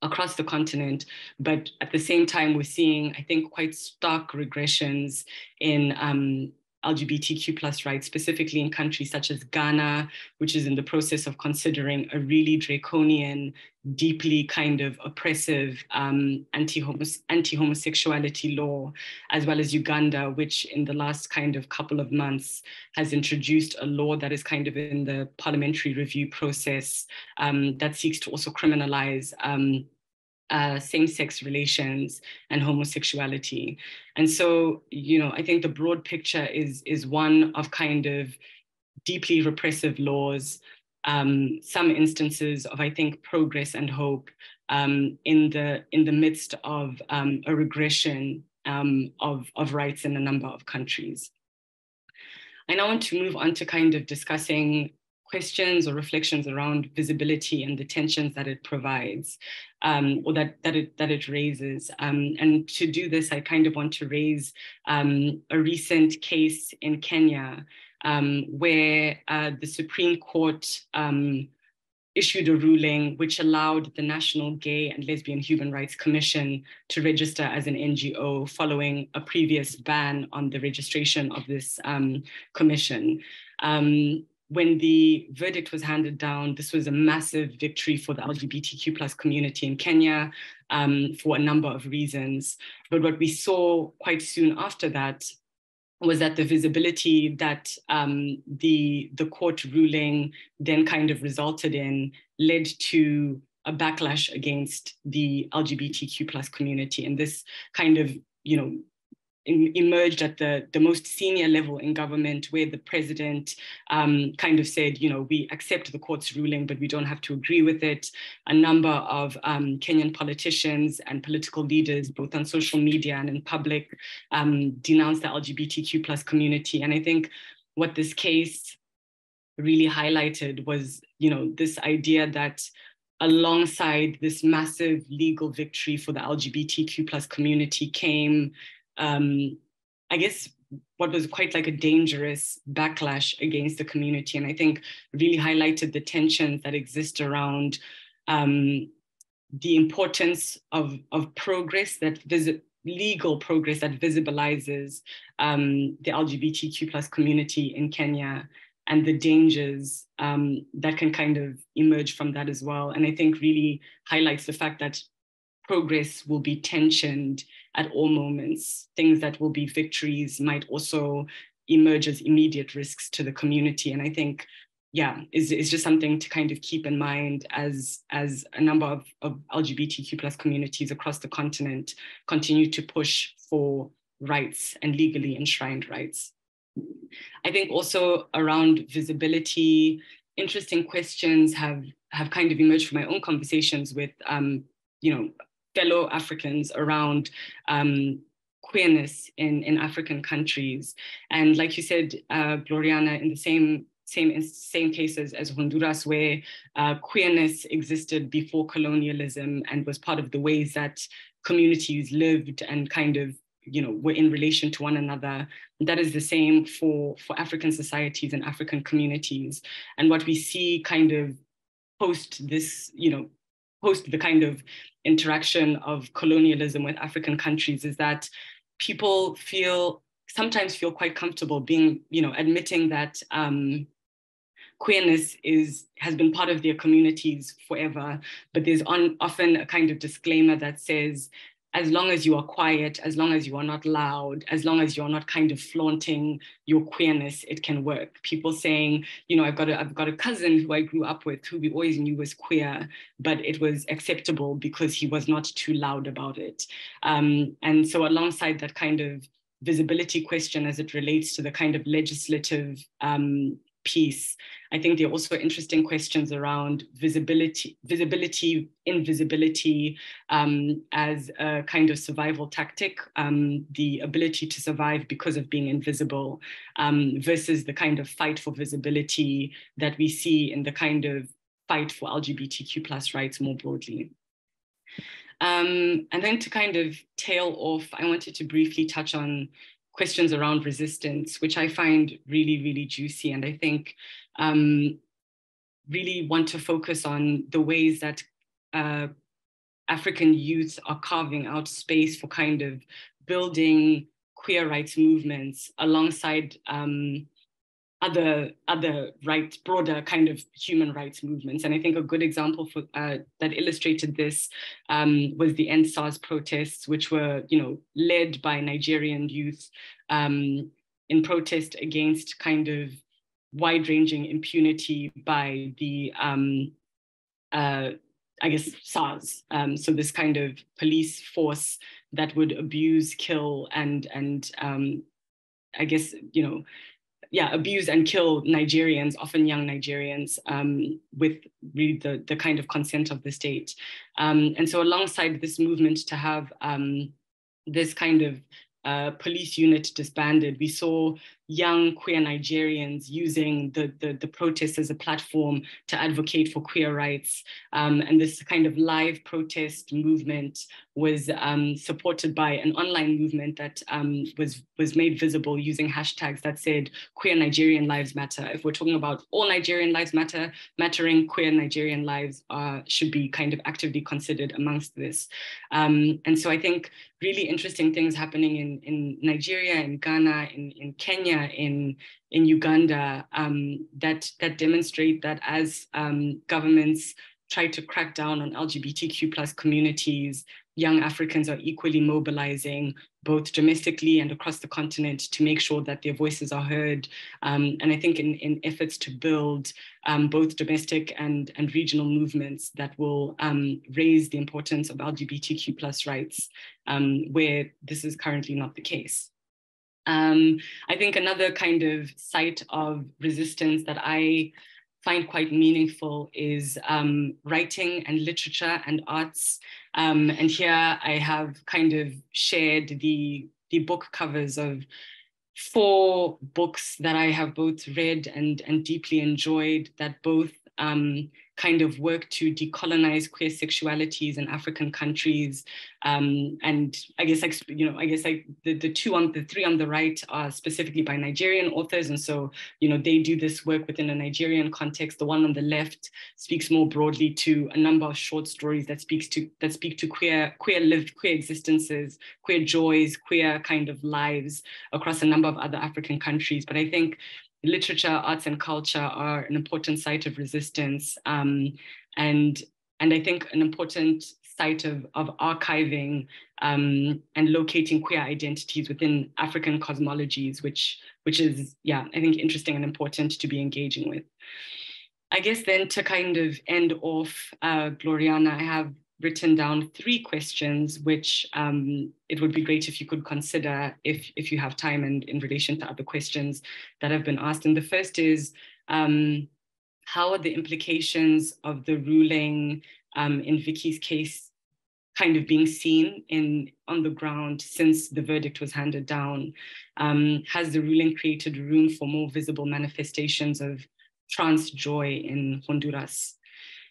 across the continent. But at the same time, we're seeing, I think, quite stark regressions in um, LGBTQ plus rights, specifically in countries such as Ghana, which is in the process of considering a really draconian, deeply kind of oppressive um, anti-homosexuality law, as well as Uganda, which in the last kind of couple of months has introduced a law that is kind of in the parliamentary review process um, that seeks to also criminalize um, uh, same-sex relations and homosexuality. And so, you know, I think the broad picture is, is one of kind of deeply repressive laws, um, some instances of, I think, progress and hope um, in, the, in the midst of um, a regression um, of, of rights in a number of countries. I now want to move on to kind of discussing questions or reflections around visibility and the tensions that it provides um, or that, that, it, that it raises. Um, and to do this, I kind of want to raise um, a recent case in Kenya um, where uh, the Supreme Court um, issued a ruling which allowed the National Gay and Lesbian Human Rights Commission to register as an NGO following a previous ban on the registration of this um, commission. Um, when the verdict was handed down, this was a massive victory for the LGBTQ plus community in Kenya um, for a number of reasons. But what we saw quite soon after that was that the visibility that um, the, the court ruling then kind of resulted in led to a backlash against the LGBTQ plus community. And this kind of, you know, emerged at the, the most senior level in government where the president um, kind of said, you know, we accept the court's ruling, but we don't have to agree with it. A number of um, Kenyan politicians and political leaders, both on social media and in public, um, denounced the LGBTQ plus community. And I think what this case really highlighted was, you know, this idea that alongside this massive legal victory for the LGBTQ plus community came um, I guess what was quite like a dangerous backlash against the community. And I think really highlighted the tensions that exist around um, the importance of, of progress that visit legal progress that visibilizes um, the LGBTQ plus community in Kenya and the dangers um, that can kind of emerge from that as well. And I think really highlights the fact that progress will be tensioned at all moments. Things that will be victories might also emerge as immediate risks to the community. And I think, yeah, is is just something to kind of keep in mind as as a number of, of LGBTQ plus communities across the continent continue to push for rights and legally enshrined rights. I think also around visibility, interesting questions have have kind of emerged from my own conversations with um, you know fellow Africans around um, queerness in, in African countries. And like you said, uh, Gloriana, in the same same same cases as Honduras, where uh, queerness existed before colonialism and was part of the ways that communities lived and kind of you know, were in relation to one another. That is the same for, for African societies and African communities. And what we see kind of post this, you know, post the kind of interaction of colonialism with African countries is that people feel sometimes feel quite comfortable being, you know, admitting that um, queerness is has been part of their communities forever, but there's on, often a kind of disclaimer that says as long as you are quiet, as long as you are not loud, as long as you're not kind of flaunting your queerness, it can work. People saying, you know, I've got a, I've got a cousin who I grew up with who we always knew was queer, but it was acceptable because he was not too loud about it. Um, and so alongside that kind of visibility question as it relates to the kind of legislative um, piece. I think there are also interesting questions around visibility, visibility, invisibility um, as a kind of survival tactic, um, the ability to survive because of being invisible um, versus the kind of fight for visibility that we see in the kind of fight for LGBTQ plus rights more broadly. Um, and then to kind of tail off, I wanted to briefly touch on questions around resistance, which I find really, really juicy. And I think um, really want to focus on the ways that uh, African youth are carving out space for kind of building queer rights movements alongside um, other other rights, broader kind of human rights movements. And I think a good example for uh, that illustrated this um, was the End SARS protests, which were you know led by Nigerian youth um, in protest against kind of wide-ranging impunity by the um, uh, I guess SARS. Um, so this kind of police force that would abuse, kill, and and um, I guess you know yeah, abuse and kill Nigerians, often young Nigerians, um, with really the, the kind of consent of the state. Um, and so alongside this movement to have um, this kind of uh, police unit disbanded, we saw young queer Nigerians using the, the, the protests as a platform to advocate for queer rights. Um, and this kind of live protest movement was um, supported by an online movement that um, was, was made visible using hashtags that said queer Nigerian lives matter. If we're talking about all Nigerian lives matter, mattering queer Nigerian lives uh, should be kind of actively considered amongst this. Um, and so I think really interesting things happening in, in Nigeria, in Ghana, in, in Kenya, in in Uganda um, that that demonstrate that as um, governments try to crack down on LGBTQ plus communities, young Africans are equally mobilizing both domestically and across the continent to make sure that their voices are heard. Um, and I think in, in efforts to build um, both domestic and, and regional movements that will um, raise the importance of LGBTQ plus rights um, where this is currently not the case. Um, I think another kind of site of resistance that I find quite meaningful is um, writing and literature and arts. Um, and here I have kind of shared the, the book covers of four books that I have both read and, and deeply enjoyed that both um, kind of work to decolonize queer sexualities in African countries. Um, and I guess like you know, I guess like the, the two on the three on the right are specifically by Nigerian authors. And so, you know, they do this work within a Nigerian context. The one on the left speaks more broadly to a number of short stories that speaks to that speak to queer, queer lived, queer existences, queer joys, queer kind of lives across a number of other African countries. But I think literature, arts, and culture are an important site of resistance, um, and and I think an important site of, of archiving um, and locating queer identities within African cosmologies, which which is yeah, I think interesting and important to be engaging with. I guess then to kind of end off, uh, Gloriana, I have written down three questions, which um, it would be great if you could consider if, if you have time and in relation to other questions that have been asked. And the first is, um, how are the implications of the ruling um, in Vicky's case kind of being seen in on the ground since the verdict was handed down? Um, has the ruling created room for more visible manifestations of trans joy in Honduras?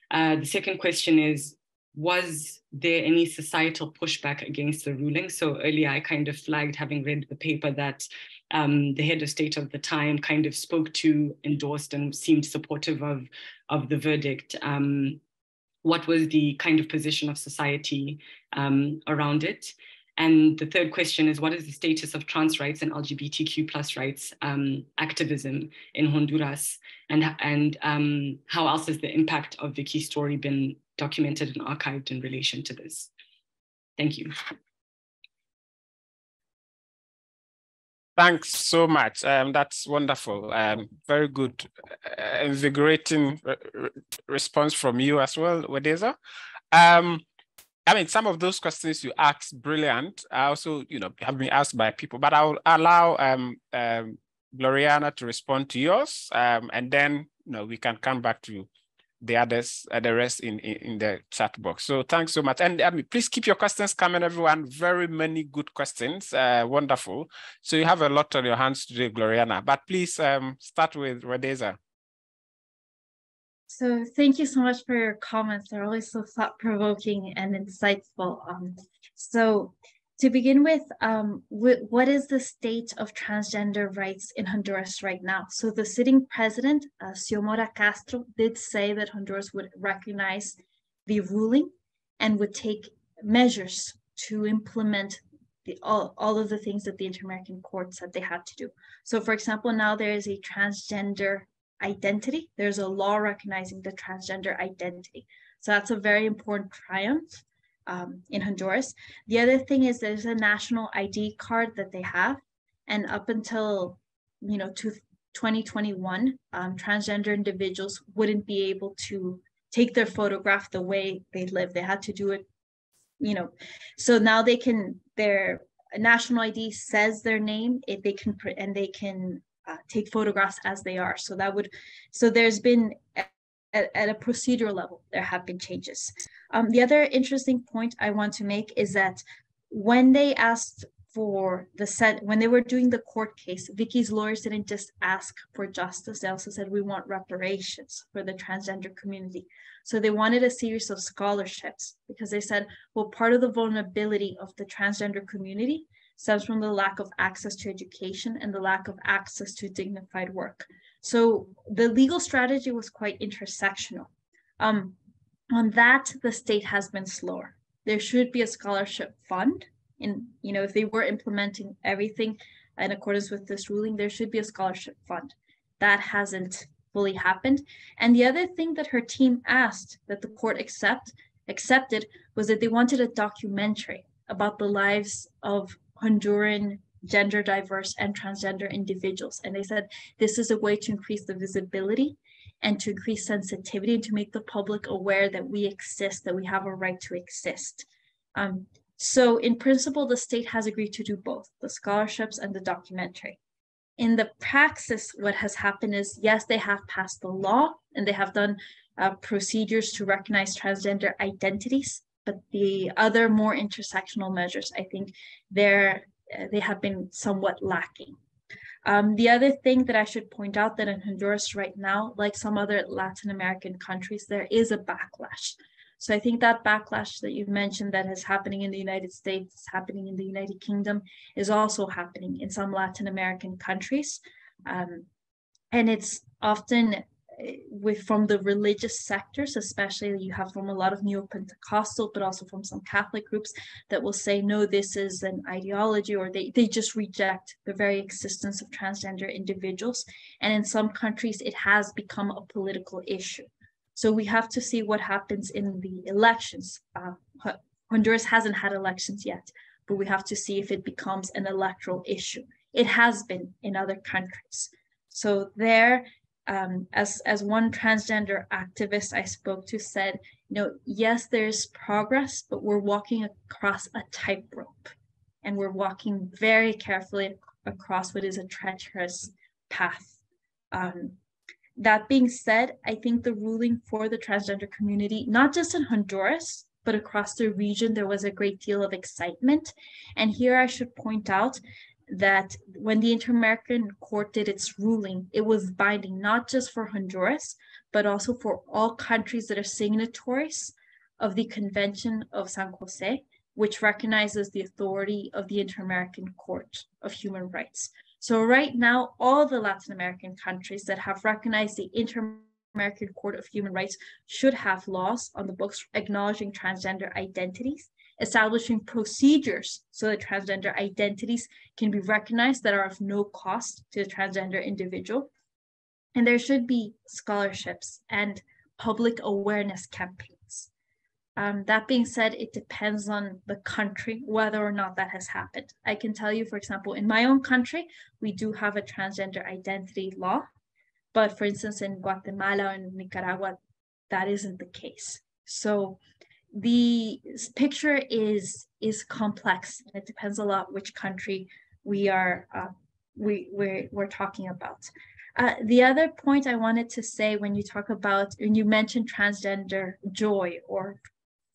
Uh, the second question is, was there any societal pushback against the ruling? So earlier I kind of flagged, having read the paper, that um, the head of state of the time kind of spoke to, endorsed, and seemed supportive of, of the verdict. Um, what was the kind of position of society um, around it? And the third question is, what is the status of trans rights and LGBTQ plus rights um, activism in Honduras? And, and um, how else has the impact of Vicky's story been documented and archived in relation to this? Thank you. Thanks so much. Um, that's wonderful. Um, very good, uh, invigorating re response from you as well, Wadeza. Um, I mean, some of those questions you asked, brilliant. I also, you know, have been asked by people, but I'll allow um, um, Gloriana to respond to yours, um, and then you know we can come back to the others, uh, the rest in, in, in the chat box. So thanks so much, and um, please keep your questions coming, everyone. Very many good questions, uh, wonderful. So you have a lot on your hands today, Gloriana. But please um, start with Wadeza. So thank you so much for your comments. They're always so thought-provoking and insightful. Um, so to begin with, um, what is the state of transgender rights in Honduras right now? So the sitting president, uh, Xiomara Castro, did say that Honduras would recognize the ruling and would take measures to implement the, all, all of the things that the Inter-American Court said they had to do. So for example, now there is a transgender identity. There's a law recognizing the transgender identity. So that's a very important triumph um, in Honduras. The other thing is there's a national ID card that they have. And up until, you know, to 2021, um, transgender individuals wouldn't be able to take their photograph the way they live. They had to do it, you know. So now they can, their national ID says their name, it, they can, and they can uh, take photographs as they are. So that would, so there's been at, at a procedural level, there have been changes. Um, the other interesting point I want to make is that when they asked for the set, when they were doing the court case, Vicky's lawyers didn't just ask for justice. They also said, we want reparations for the transgender community. So they wanted a series of scholarships because they said, well, part of the vulnerability of the transgender community stems from the lack of access to education and the lack of access to dignified work. So the legal strategy was quite intersectional. Um, on that, the state has been slower. There should be a scholarship fund. And, you know, if they were implementing everything in accordance with this ruling, there should be a scholarship fund. That hasn't fully happened. And the other thing that her team asked that the court accept accepted was that they wanted a documentary about the lives of Honduran gender diverse and transgender individuals. And they said this is a way to increase the visibility and to increase sensitivity and to make the public aware that we exist, that we have a right to exist. Um, so in principle, the state has agreed to do both, the scholarships and the documentary. In the praxis, what has happened is, yes, they have passed the law and they have done uh, procedures to recognize transgender identities, but the other more intersectional measures, I think they're, they have been somewhat lacking. Um, the other thing that I should point out that in Honduras right now, like some other Latin American countries, there is a backlash. So I think that backlash that you mentioned that is happening in the United States, is happening in the United Kingdom, is also happening in some Latin American countries. Um, and it's often with from the religious sectors, especially you have from a lot of neo-Pentecostal, but also from some Catholic groups that will say, no, this is an ideology, or they, they just reject the very existence of transgender individuals. And in some countries, it has become a political issue. So we have to see what happens in the elections. Uh, Honduras hasn't had elections yet, but we have to see if it becomes an electoral issue. It has been in other countries. So there, um, as as one transgender activist I spoke to said, you know, yes, there's progress, but we're walking across a tightrope, and we're walking very carefully across what is a treacherous path. Um, that being said, I think the ruling for the transgender community, not just in Honduras, but across the region, there was a great deal of excitement. And here I should point out that when the Inter-American Court did its ruling, it was binding not just for Honduras, but also for all countries that are signatories of the Convention of San Jose, which recognizes the authority of the Inter-American Court of Human Rights. So right now, all the Latin American countries that have recognized the Inter-American Court of Human Rights should have laws on the books acknowledging transgender identities, establishing procedures so that transgender identities can be recognized that are of no cost to the transgender individual. And there should be scholarships and public awareness campaigns um, that being said, it depends on the country whether or not that has happened. I can tell you, for example, in my own country, we do have a transgender identity law. But for instance, in Guatemala and Nicaragua, that isn't the case. So the picture is is complex and it depends a lot which country we are uh, we we're, we're talking about. Uh, the other point I wanted to say when you talk about when you mentioned transgender joy or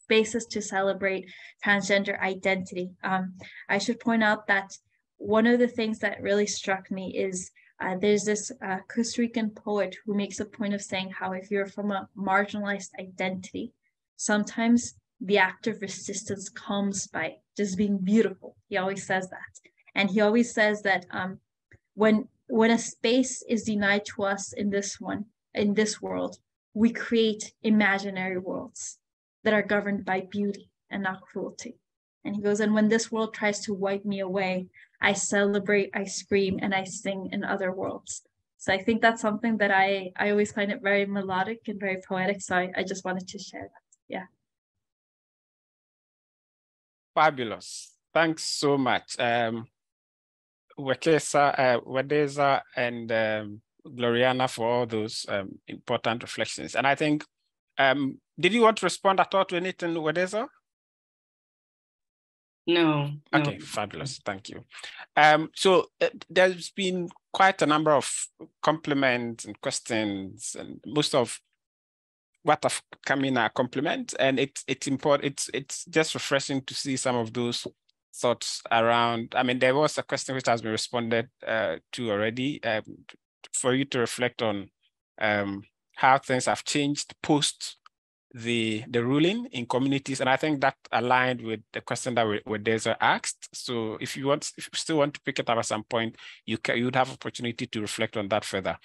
basis to celebrate transgender identity. Um, I should point out that one of the things that really struck me is uh, there's this uh, Costa Rican poet who makes a point of saying how if you're from a marginalized identity, sometimes the act of resistance comes by just being beautiful. He always says that. And he always says that um, when when a space is denied to us in this one, in this world, we create imaginary worlds that are governed by beauty and not cruelty. And he goes, and when this world tries to wipe me away, I celebrate, I scream, and I sing in other worlds. So I think that's something that I, I always find it very melodic and very poetic. So I, I just wanted to share that. Yeah. Fabulous. Thanks so much. Um, Wekesa, uh, Wadeza and um, Gloriana for all those um, important reflections. And I think um, did you want to respond at all to anything, Wadeza? No, no. Okay, fabulous. Thank you. Um, so uh, there's been quite a number of compliments and questions, and most of what have come in are compliments, and it's it's important. It's it's just refreshing to see some of those thoughts around. I mean, there was a question which has been responded uh, to already. Um, for you to reflect on um, how things have changed post the the ruling in communities, and I think that aligned with the question that Wadeza asked. So if you want, if you still want to pick it up at some point, you can you would have opportunity to reflect on that further.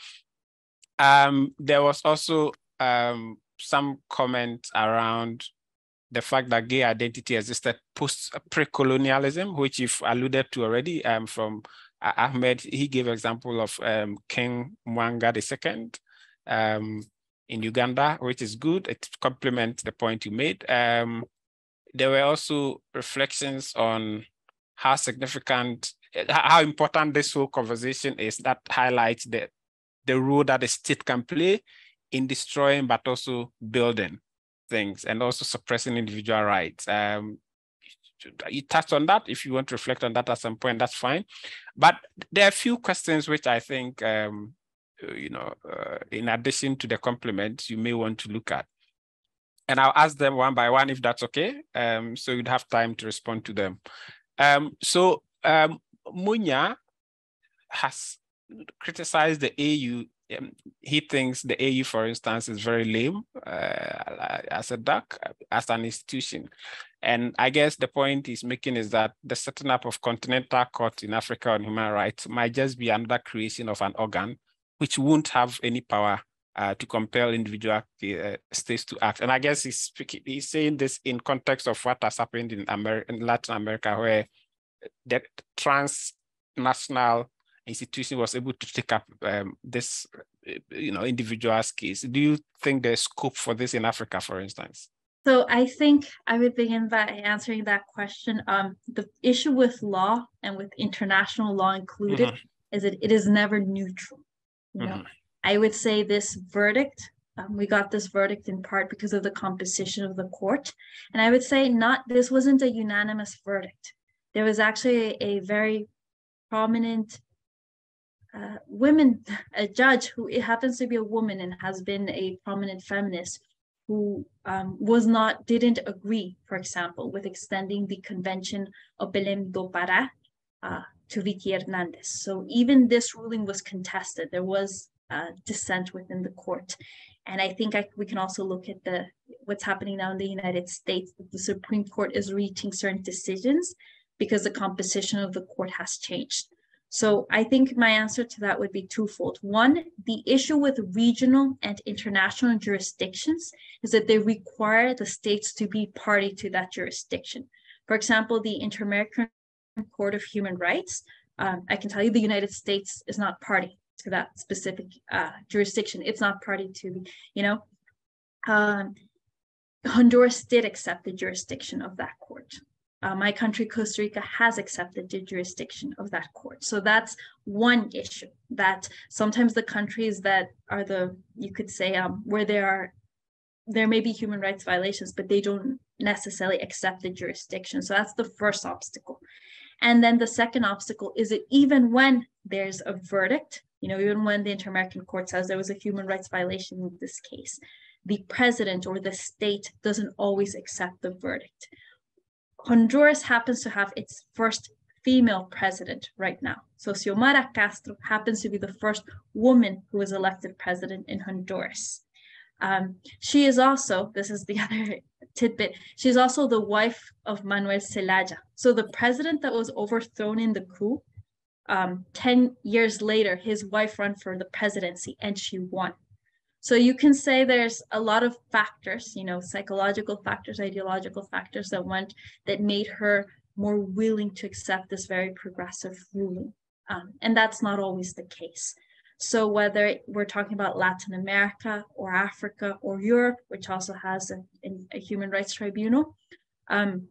Um, there was also um, some comment around the fact that gay identity existed post pre-colonialism, which you've alluded to already. Um, from Ahmed, he gave example of um, King Mwanga II, um, in Uganda, which is good. It complements the point you made. Um, there were also reflections on how significant, how important this whole conversation is that highlights the, the role that the state can play in destroying, but also building things and also suppressing individual rights. Um, you touched on that. If you want to reflect on that at some point, that's fine. But there are a few questions which I think um, uh, you know, uh, in addition to the compliments you may want to look at. And I'll ask them one by one if that's okay. Um, so you'd have time to respond to them. Um, so um, Munya has criticized the AU. Um, he thinks the AU, for instance, is very lame uh, as a duck, as an institution. And I guess the point he's making is that the setting up of continental court in Africa on human rights might just be another creation of an organ which won't have any power uh, to compel individual uh, states to act. And I guess he's speaking, he's saying this in context of what has happened in, Amer in Latin America, where the transnational institution was able to take up um, this, you know, individual's case. Do you think there's scope for this in Africa, for instance? So I think I would begin by answering that question. Um, the issue with law and with international law included mm -hmm. is that it is never neutral. You know, mm-hmm. I would say this verdict, um, we got this verdict in part because of the composition of the court. And I would say not, this wasn't a unanimous verdict. There was actually a, a very prominent uh, women, a judge who it happens to be a woman and has been a prominent feminist who um, was not, didn't agree, for example, with extending the convention of Belém do Pará uh, to Vicky Hernandez. So even this ruling was contested. There was uh, dissent within the court. And I think I, we can also look at the what's happening now in the United States. The Supreme Court is reaching certain decisions because the composition of the court has changed. So I think my answer to that would be twofold. One, the issue with regional and international jurisdictions is that they require the states to be party to that jurisdiction. For example, the Inter-American Court of Human Rights, um, I can tell you the United States is not party to that specific uh, jurisdiction. It's not party to the, you know, um, Honduras did accept the jurisdiction of that court uh, my country, Costa Rica, has accepted the jurisdiction of that court. So that's one issue that sometimes the countries that are the, you could say, um, where there are, there may be human rights violations, but they don't necessarily accept the jurisdiction. So that's the first obstacle. And then the second obstacle is that even when there's a verdict, you know, even when the Inter-American Court says there was a human rights violation in this case, the president or the state doesn't always accept the verdict. Honduras happens to have its first female president right now. So Xiomara Castro happens to be the first woman who was elected president in Honduras. Um, she is also, this is the other tidbit, she's also the wife of Manuel Zelaya. So the president that was overthrown in the coup, um, 10 years later, his wife ran for the presidency and she won. So you can say there's a lot of factors, you know, psychological factors, ideological factors that went that made her more willing to accept this very progressive ruling. Um, and that's not always the case. So whether we're talking about Latin America or Africa or Europe, which also has a, a human rights tribunal, um,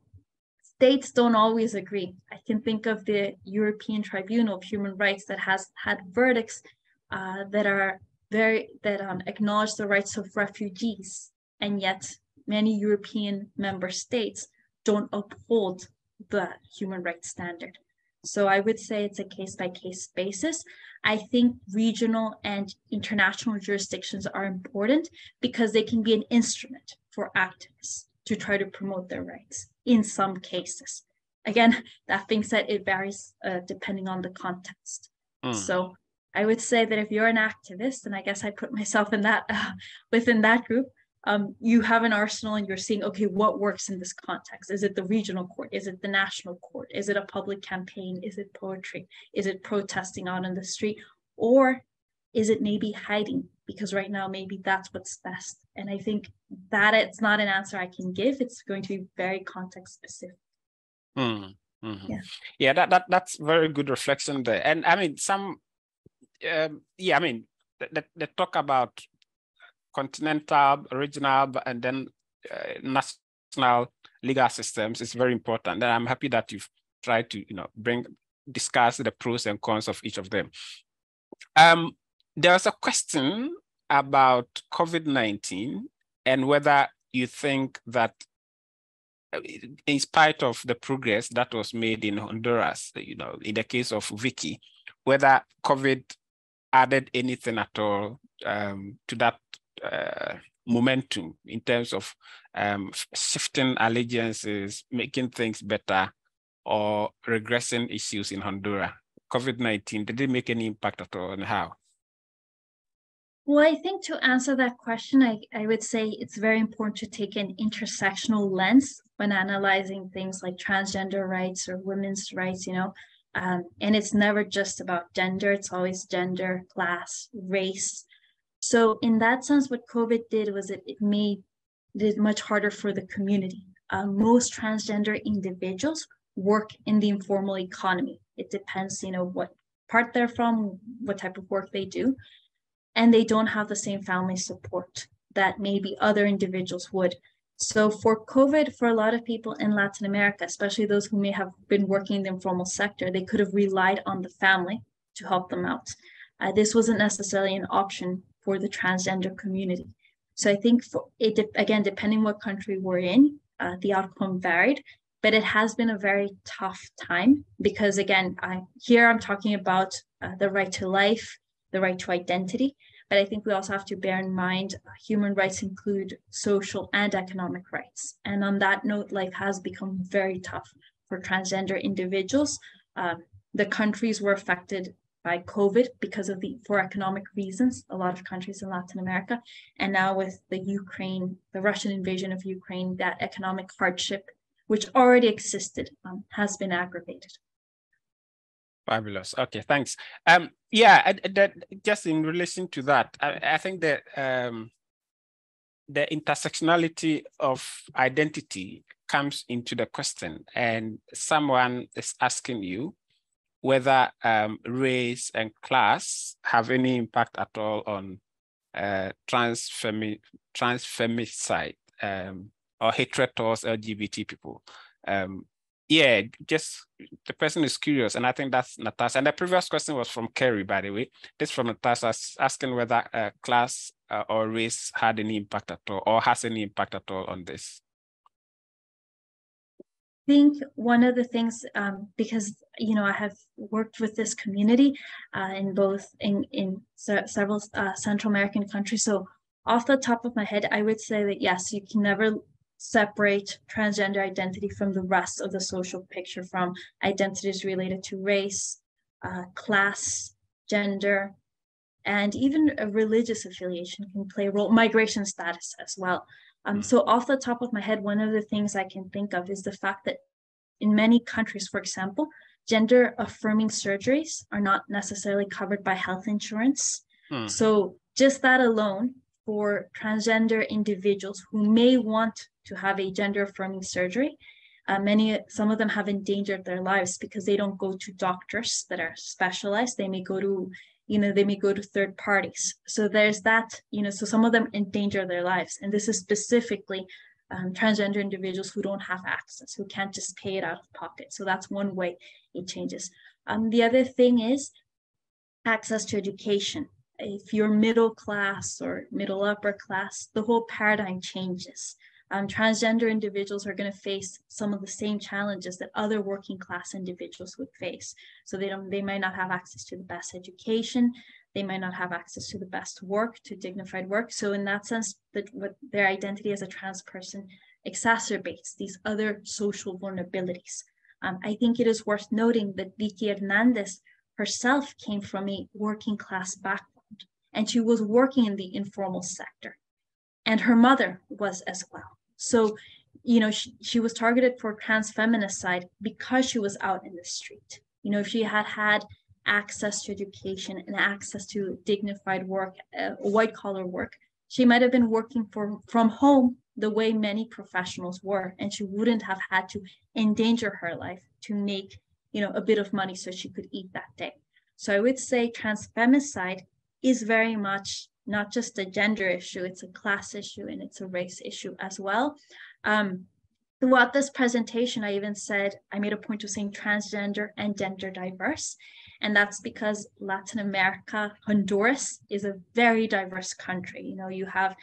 states don't always agree. I can think of the European Tribunal of Human Rights that has had verdicts uh, that are very that um, acknowledge the rights of refugees, and yet many European member states don't uphold the human rights standard. So I would say it's a case by case basis. I think regional and international jurisdictions are important because they can be an instrument for activists to try to promote their rights in some cases. Again, that being said, it varies uh, depending on the context. Mm. So I would say that if you're an activist, and I guess I put myself in that uh, within that group, um, you have an arsenal and you're seeing, okay, what works in this context? Is it the regional court? Is it the national court? Is it a public campaign? Is it poetry? Is it protesting out in the street? Or is it maybe hiding? Because right now, maybe that's what's best. And I think that it's not an answer I can give. It's going to be very context specific. Mm, mm-hmm. Yeah, yeah that, that that's very good reflection there. And I mean, some um, yeah, I mean, they, they talk about continental, regional, and then uh, national legal systems is very important. And I'm happy that you've tried to, you know, bring discuss the pros and cons of each of them. Um, there was a question about COVID-19 and whether you think that uh, in spite of the progress that was made in Honduras, you know, in the case of Vicky, whether COVID added anything at all um, to that uh, momentum in terms of um, shifting allegiances, making things better, or regressing issues in Honduras? COVID-19, did it make any impact at all and how? Well, I think to answer that question, I, I would say it's very important to take an intersectional lens when analyzing things like transgender rights or women's rights, you know, um, and it's never just about gender, it's always gender, class, race. So, in that sense, what COVID did was it, it made it much harder for the community. Uh, most transgender individuals work in the informal economy. It depends, you know, what part they're from, what type of work they do, and they don't have the same family support that maybe other individuals would. So for COVID, for a lot of people in Latin America, especially those who may have been working in the informal sector, they could have relied on the family to help them out. Uh, this wasn't necessarily an option for the transgender community. So I think for it again, depending what country we're in, uh, the outcome varied, but it has been a very tough time because again, I, here I'm talking about uh, the right to life, the right to identity, but I think we also have to bear in mind human rights include social and economic rights. And on that note, life has become very tough for transgender individuals. Um, the countries were affected by COVID because of the for economic reasons, a lot of countries in Latin America. And now with the Ukraine, the Russian invasion of Ukraine, that economic hardship, which already existed, um, has been aggravated. Fabulous. Okay, thanks. Um, yeah, that, just in relation to that, I, I think that um, the intersectionality of identity comes into the question, and someone is asking you whether um, race and class have any impact at all on uh, trans transfemicide um, or hatred towards LGBT people. Um, yeah, just the person is curious, and I think that's Natasha. And the previous question was from Kerry, by the way. This from Natasha asking whether uh, class uh, or race had any impact at all, or has any impact at all on this. I think one of the things, um, because you know, I have worked with this community uh, in both in in several uh, Central American countries. So off the top of my head, I would say that yes, you can never separate transgender identity from the rest of the social picture from identities related to race, uh, class, gender, and even a religious affiliation can play a role, migration status as well. Um, hmm. so off the top of my head, one of the things I can think of is the fact that in many countries, for example, gender affirming surgeries are not necessarily covered by health insurance. Hmm. So just that alone for transgender individuals who may want to have a gender affirming surgery. Uh, many, some of them have endangered their lives because they don't go to doctors that are specialized. They may go to, you know, they may go to third parties. So there's that, you know, so some of them endanger their lives. And this is specifically um, transgender individuals who don't have access, who can't just pay it out of pocket. So that's one way it changes. Um, the other thing is access to education. If you're middle class or middle upper class, the whole paradigm changes um, transgender individuals are going to face some of the same challenges that other working class individuals would face. So they don't, they might not have access to the best education, they might not have access to the best work, to dignified work. So in that sense, that what their identity as a trans person exacerbates these other social vulnerabilities. Um, I think it is worth noting that Vicky Hernandez herself came from a working class background and she was working in the informal sector and her mother was as well. So, you know, she, she was targeted for trans feminicide because she was out in the street. You know, if she had had access to education and access to dignified work, uh, white collar work, she might have been working for, from home the way many professionals were, and she wouldn't have had to endanger her life to make, you know, a bit of money so she could eat that day. So I would say trans femicide is very much not just a gender issue, it's a class issue and it's a race issue as well. Um, throughout this presentation, I even said, I made a point of saying transgender and gender diverse. And that's because Latin America, Honduras is a very diverse country. You know, you have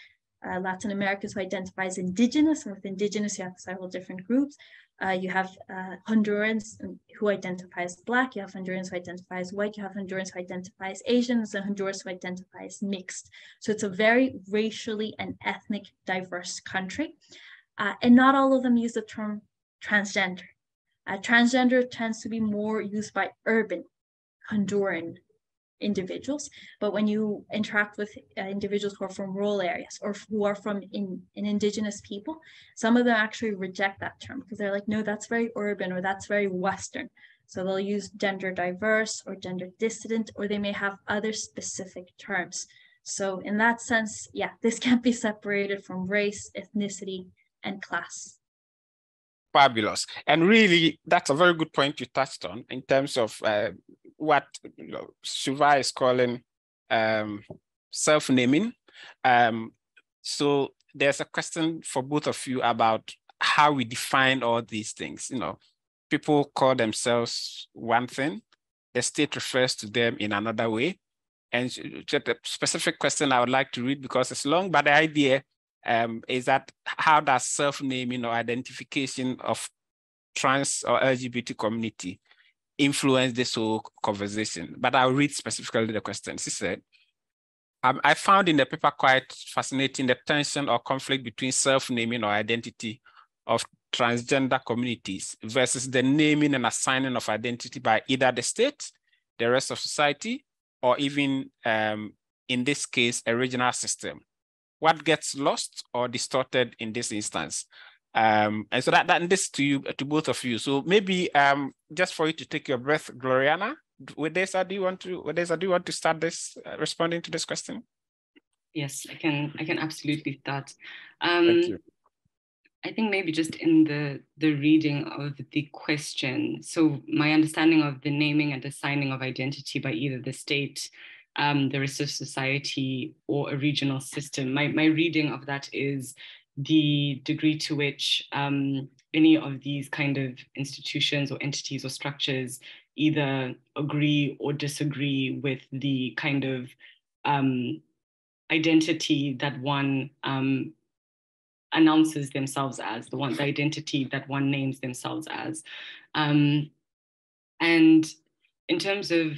uh, Latin Americans who identify as indigenous, and with indigenous, you have several different groups. Uh, you have uh, Hondurans who identify as Black, you have Hondurans who identify as white, you have Hondurans who identify as Asians, and Hondurans who identify as mixed. So it's a very racially and ethnic diverse country. Uh, and not all of them use the term transgender. Uh, transgender tends to be more used by urban Honduran individuals. But when you interact with uh, individuals who are from rural areas or who are from in, in indigenous people, some of them actually reject that term because they're like, no, that's very urban or that's very Western. So they'll use gender diverse or gender dissident, or they may have other specific terms. So in that sense, yeah, this can't be separated from race, ethnicity, and class. Fabulous. And really, that's a very good point you touched on in terms of uh, what you know, Suva is calling um, self-naming. Um, so there's a question for both of you about how we define all these things. You know, people call themselves one thing, the state refers to them in another way. And a specific question I would like to read because it's long, but the idea um, is that how does self-naming or identification of trans or LGBT community influence this whole conversation. But I'll read specifically the question. She said, um, I found in the paper quite fascinating the tension or conflict between self-naming or identity of transgender communities versus the naming and assigning of identity by either the state, the rest of society, or even um, in this case, a regional system. What gets lost or distorted in this instance? Um, and so that, that this to you, to both of you. So maybe um, just for you to take your breath, Gloriana, Wadeza, do you want to, Wadeza, do you want to start this, uh, responding to this question? Yes, I can, I can absolutely start. Um, Thank you. I think maybe just in the the reading of the question. So my understanding of the naming and assigning of identity by either the state, um, the rest of society, or a regional system. My my reading of that is the degree to which um, any of these kind of institutions or entities or structures either agree or disagree with the kind of um, identity that one um, announces themselves as, the one the identity that one names themselves as. Um, and in terms of,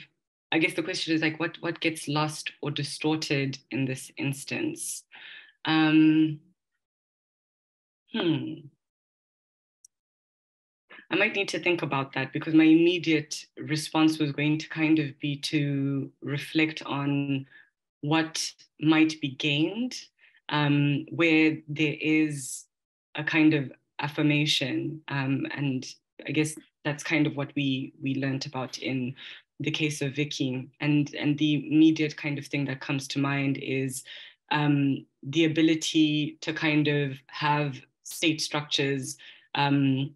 I guess the question is like, what what gets lost or distorted in this instance? Um, hmm. I might need to think about that because my immediate response was going to kind of be to reflect on what might be gained um, where there is a kind of affirmation. Um, and I guess that's kind of what we we learned about in the case of Vicky. And, and the immediate kind of thing that comes to mind is um, the ability to kind of have state structures um,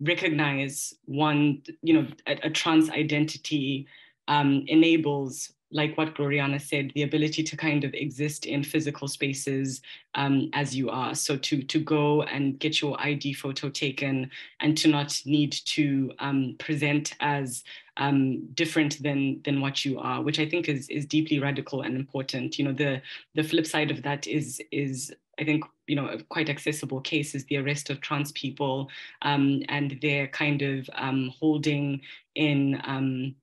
recognize one, you know, a, a trans identity um, enables like what Gloriana said, the ability to kind of exist in physical spaces um, as you are. So to, to go and get your ID photo taken and to not need to um, present as um, different than, than what you are, which I think is, is deeply radical and important. You know, the, the flip side of that is, is I think, you know, quite accessible case is the arrest of trans people um, and their kind of um, holding in um,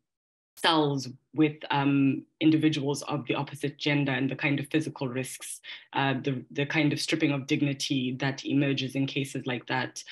cells with um, individuals of the opposite gender and the kind of physical risks, uh, the, the kind of stripping of dignity that emerges in cases like that.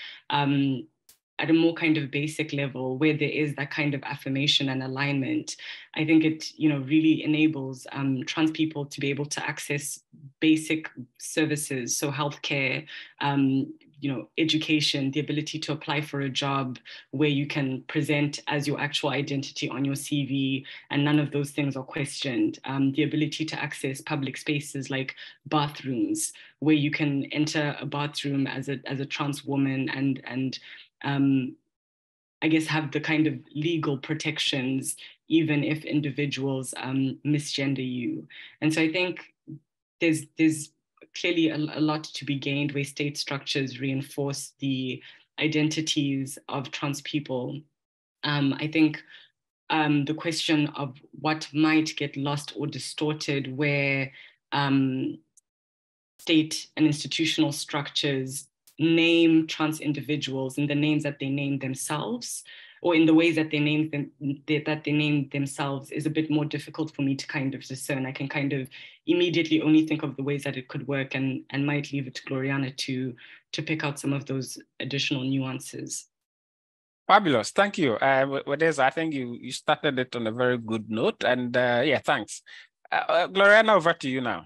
At a more kind of basic level where there is that kind of affirmation and alignment, I think it you know really enables um, trans people to be able to access basic services, so healthcare, um, you know, education, the ability to apply for a job where you can present as your actual identity on your CV, and none of those things are questioned. Um, the ability to access public spaces like bathrooms, where you can enter a bathroom as a as a trans woman and and um, I guess have the kind of legal protections, even if individuals um, misgender you. And so I think there's there's clearly a, a lot to be gained where state structures reinforce the identities of trans people. Um, I think um, the question of what might get lost or distorted where um, state and institutional structures name trans individuals in the names that they name themselves or in the ways that they name them that they name themselves is a bit more difficult for me to kind of discern. I can kind of immediately only think of the ways that it could work and and might leave it to Gloriana to to pick out some of those additional nuances. Fabulous, thank you. Uh, Wadeza, I think you you started it on a very good note, and uh, yeah, thanks. Uh, uh Gloriana, over to you now.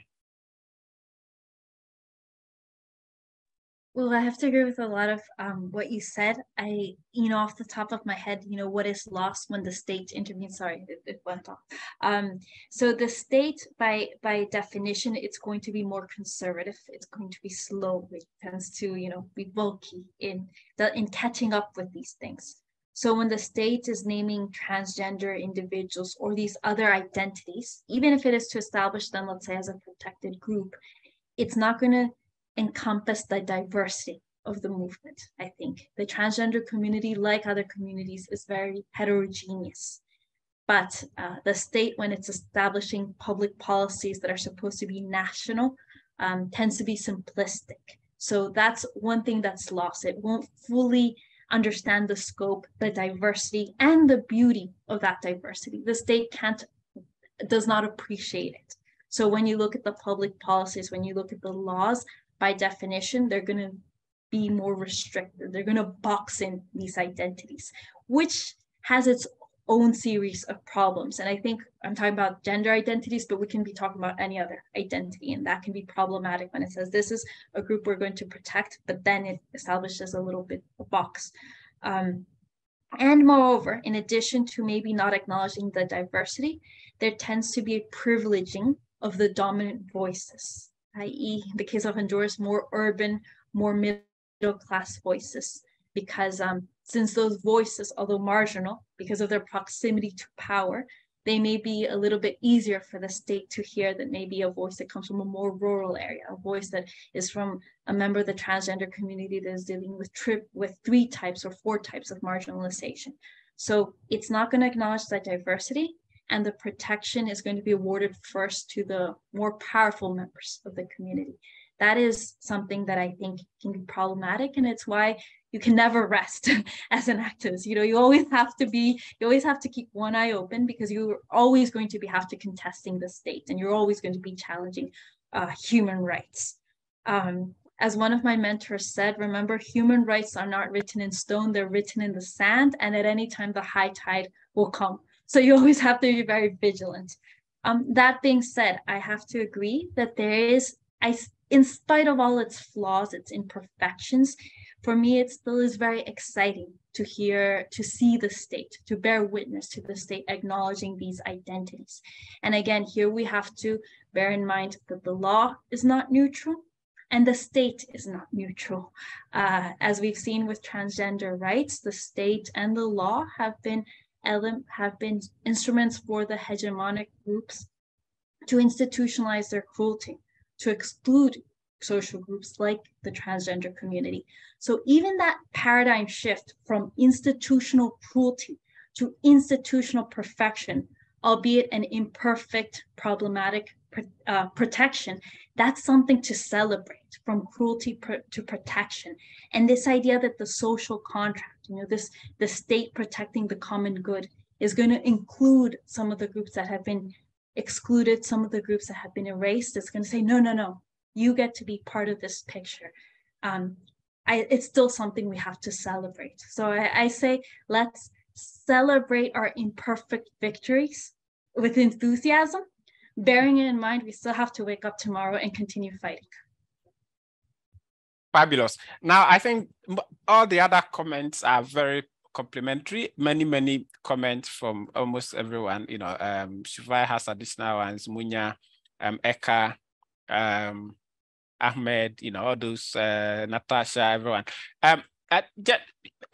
Well, I have to agree with a lot of um, what you said. I, you know, off the top of my head, you know, what is lost when the state intervenes? Sorry, it, it went off. Um, so the state, by by definition, it's going to be more conservative. It's going to be slow. It tends to, you know, be bulky in the in catching up with these things. So when the state is naming transgender individuals or these other identities, even if it is to establish them, let's say, as a protected group, it's not going to encompass the diversity of the movement, I think. The transgender community, like other communities, is very heterogeneous. But uh, the state, when it's establishing public policies that are supposed to be national, um, tends to be simplistic. So that's one thing that's lost. It won't fully understand the scope, the diversity, and the beauty of that diversity. The state can't, does not appreciate it. So when you look at the public policies, when you look at the laws, by definition, they're going to be more restricted. They're going to box in these identities, which has its own series of problems. And I think I'm talking about gender identities, but we can be talking about any other identity. And that can be problematic when it says this is a group we're going to protect, but then it establishes a little bit of a box. Um, and moreover, in addition to maybe not acknowledging the diversity, there tends to be a privileging of the dominant voices, i.e., the case of Honduras, more urban, more middle class voices, because um, since those voices, although marginal, because of their proximity to power, they may be a little bit easier for the state to hear than maybe a voice that comes from a more rural area, a voice that is from a member of the transgender community that is dealing with trip with three types or four types of marginalization. So it's not going to acknowledge that diversity, and the protection is going to be awarded first to the more powerful members of the community. That is something that I think can be problematic, and it's why you can never rest as an activist. You know, you always have to be, you always have to keep one eye open because you're always going to be have to contesting the state, and you're always going to be challenging uh, human rights. Um, as one of my mentors said, remember, human rights are not written in stone, they're written in the sand, and at any time the high tide will come. So you always have to be very vigilant. Um, that being said, I have to agree that there is, I, in spite of all its flaws, its imperfections, for me, it still is very exciting to hear, to see the state, to bear witness to the state acknowledging these identities. And again, here we have to bear in mind that the law is not neutral and the state is not neutral. Uh, as we've seen with transgender rights, the state and the law have been have been instruments for the hegemonic groups to institutionalize their cruelty, to exclude social groups like the transgender community. So even that paradigm shift from institutional cruelty to institutional perfection, albeit an imperfect, problematic uh, protection, that's something to celebrate from cruelty pr- to protection. And this idea that the social contract, you know, this the state protecting the common good is going to include some of the groups that have been excluded, some of the groups that have been erased. It's going to say, no, no, no, you get to be part of this picture. Um, I, it's still something we have to celebrate. So I, I say, let's celebrate our imperfect victories with enthusiasm, bearing it in mind we still have to wake up tomorrow and continue fighting. Fabulous. Now, I think all the other comments are very complimentary. Many, many comments from almost everyone. You know, um, Shivai has additional ones, Munya, um, Eka, um, Ahmed, you know, all those, uh, Natasha, everyone. Um, uh,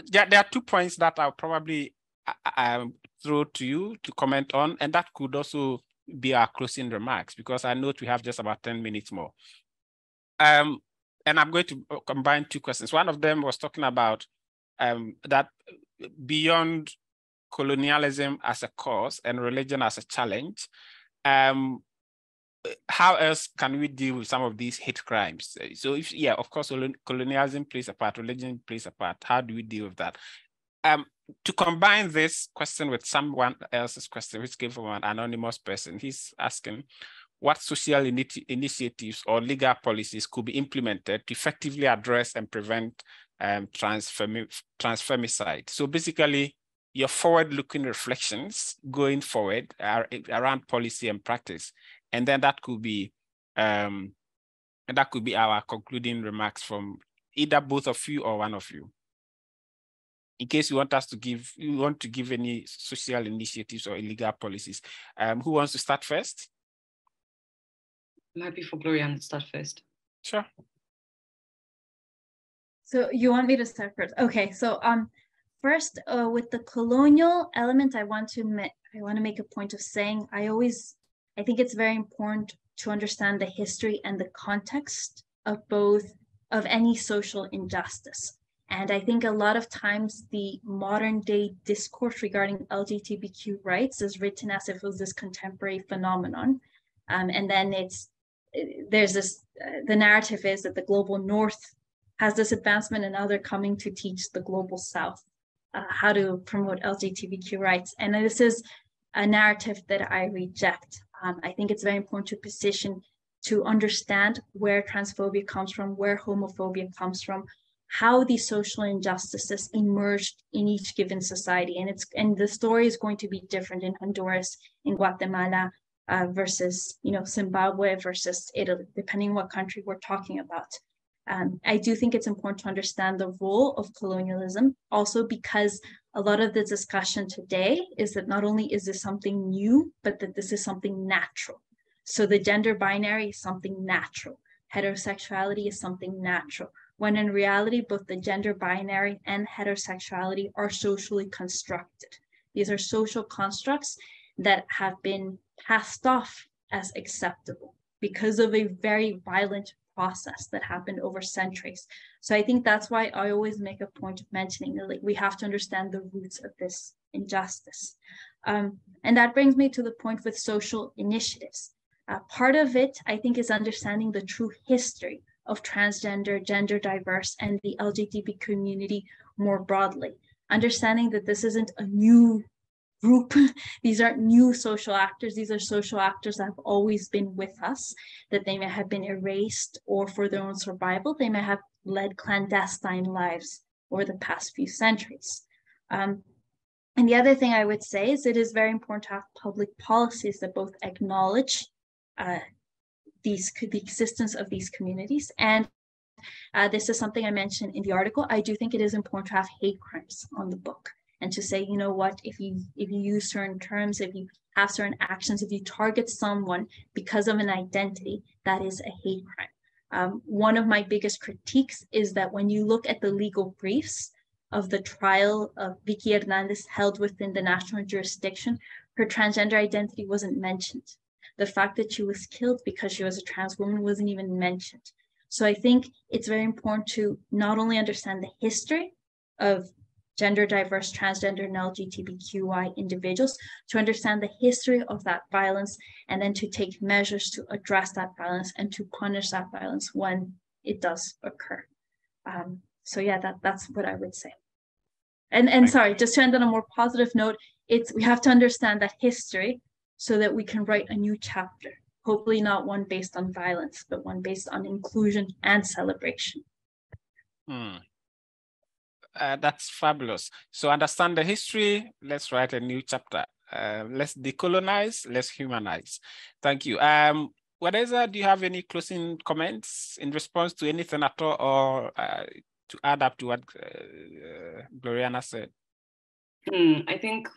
yeah, there are two points that I'll probably uh, um, throw to you to comment on, and that could also be our closing remarks because I know we have just about 10 minutes more. Um, and I'm going to uh, combine two questions. One of them was talking about um, that beyond colonialism as a cause and religion as a challenge, um, how else can we deal with some of these hate crimes? So if yeah, of course, colonialism plays a part, religion plays a part. How do we deal with that? Um, to combine this question with someone else's question, which came from an anonymous person, he's asking what social initi initiatives or legal policies could be implemented to effectively address and prevent um, transfemi transfemicide. So basically, your forward-looking reflections going forward are around policy and practice and then that could be um, that could be our concluding remarks from either both of you or one of you. In case you want us to give, you want to give any social initiatives or illegal policies. Um, who wants to start first? I'm happy for Gloria to start first. Sure. So you want me to start first? Okay. So um, first uh, with the colonial element, I want to I want to make a point of saying I always I think it's very important to understand the history and the context of both of any social injustice. And I think a lot of times the modern day discourse regarding LGBTQ rights is written as if it was this contemporary phenomenon. Um, and then it's there's this uh, the narrative is that the global north has this advancement and now they're coming to teach the global south uh, how to promote LGBTQ rights. And this is a narrative that I reject. Um, I think it's very important to position to understand where transphobia comes from, where homophobia comes from, how these social injustices emerged in each given society. And it's and the story is going to be different in Honduras, in Guatemala, uh, versus you know Zimbabwe versus Italy, depending on what country we're talking about. Um, I do think it's important to understand the role of colonialism, also because a lot of the discussion today is that not only is this something new, but that this is something natural. So the gender binary is something natural. Heterosexuality is something natural when in reality, both the gender binary and heterosexuality are socially constructed. These are social constructs that have been passed off as acceptable because of a very violent process that happened over centuries. So I think that's why I always make a point of mentioning that like we have to understand the roots of this injustice. Um, and that brings me to the point with social initiatives. Uh, part of it, I think, is understanding the true history of transgender, gender diverse, and the LGBT community more broadly. Understanding that this isn't a new group. These aren't new social actors. These are social actors that have always been with us, that they may have been erased or for their own survival, they may have led clandestine lives over the past few centuries. Um, and the other thing I would say is it is very important to have public policies that both acknowledge uh, these the existence of these communities. And uh, this is something I mentioned in the article. I do think it is important to have hate crimes on the book and to say, you know what, if you if you use certain terms, if you have certain actions, if you target someone because of an identity, that is a hate crime. Um, one of my biggest critiques is that when you look at the legal briefs of the trial of Vicky Hernandez held within the national jurisdiction, her transgender identity wasn't mentioned the fact that she was killed because she was a trans woman wasn't even mentioned. So I think it's very important to not only understand the history of gender diverse, transgender, and LGBTQI individuals, to understand the history of that violence, and then to take measures to address that violence and to punish that violence when it does occur. Um, so yeah, that, that's what I would say. And and sorry, just to end on a more positive note, it's we have to understand that history so that we can write a new chapter, hopefully not one based on violence, but one based on inclusion and celebration. Hmm. Uh, that's fabulous. So understand the history, let's write a new chapter. Uh, let's decolonize, let's humanize. Thank you. Um, Wadeza, do you have any closing comments in response to anything at all or uh, to add up to what uh, uh Gloriana said? Hmm, I think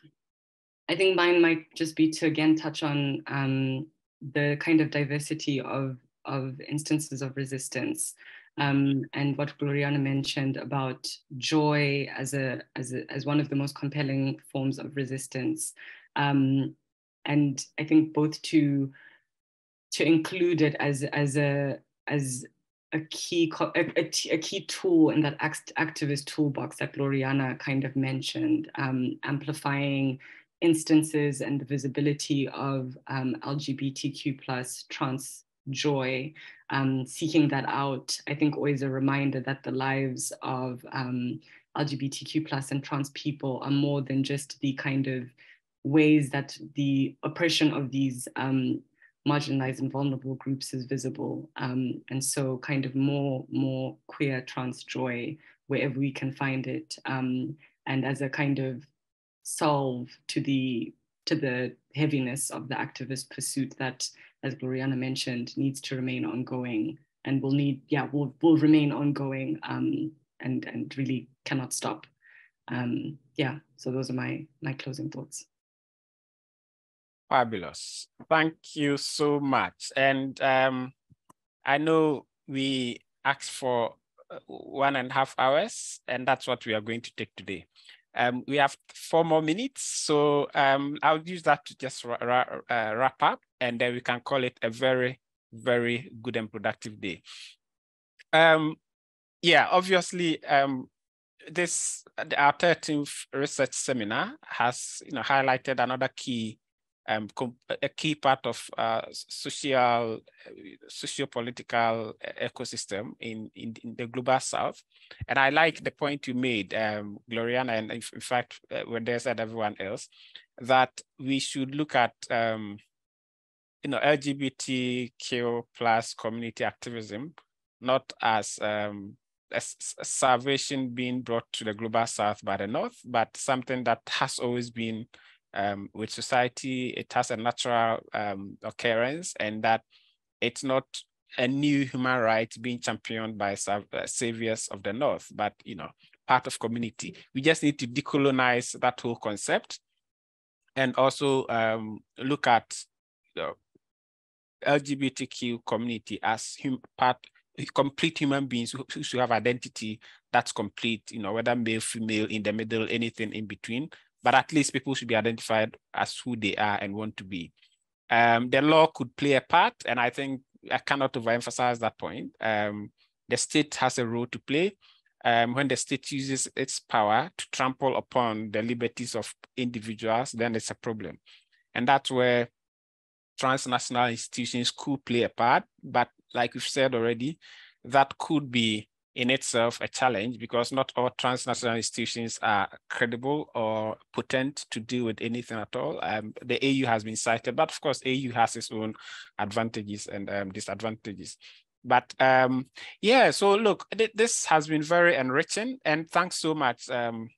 I think mine might just be to again touch on um, the kind of diversity of, of instances of resistance um, and what Gloriana mentioned about joy as a, as a as one of the most compelling forms of resistance, um, and I think both to to include it as as a as a key a, key tool in that act, activist toolbox that Gloriana kind of mentioned, um, amplifying instances and the visibility of um, LGBTQ plus trans joy, um, seeking that out, I think always a reminder that the lives of um, LGBTQ plus and trans people are more than just the kind of ways that the oppression of these um, marginalized and vulnerable groups is visible. Um, and so kind of more, more queer trans joy wherever we can find it. Um, and as a kind of solve to the to the heaviness of the activist pursuit that, as Gloriana mentioned, needs to remain ongoing and will need, yeah, will, will remain ongoing um, and, and really cannot stop. Um, yeah, so those are my, my closing thoughts. Fabulous. Thank you so much. And um, I know we asked for uh, one and a half hours, and that's what we are going to take today. Um, we have four more minutes, so um, I'll use that to just ra ra uh, wrap up, and then we can call it a very, very good and productive day. Um, yeah, obviously, um, this our 13th research seminar has you know highlighted another key um, a key part of uh, social, socio-political ecosystem in, in, in, the global south. And I like the point you made, um, Gloriana, and in, fact, uh, when they said everyone else, that we should look at um, you know, LGBTQ plus community activism, not as um, salvation being brought to the global south by the north, but something that has always been um, with society. It has a natural um, occurrence, and that it's not a new human right being championed by uh, saviors of the north, but you know, part of community. We just need to decolonize that whole concept, and also um, look at the LGBTQ community as hum part complete human beings who, who have identity that's complete, you know, whether male, female, in the middle, anything in between. But at least people should be identified as who they are and want to be. Um, the law could play a part, and I think I cannot overemphasize that point. Um, the state has a role to play. Um, when the state uses its power to trample upon the liberties of individuals, then it's a problem. And that's where transnational institutions could play a part. But like we've said already, that could be in itself a challenge because not all transnational institutions are credible or potent to deal with anything at all. Um, the AU has been cited, but of course, AU has its own advantages and um, disadvantages. But um, yeah, so look, th this has been very enriching and thanks so much, um,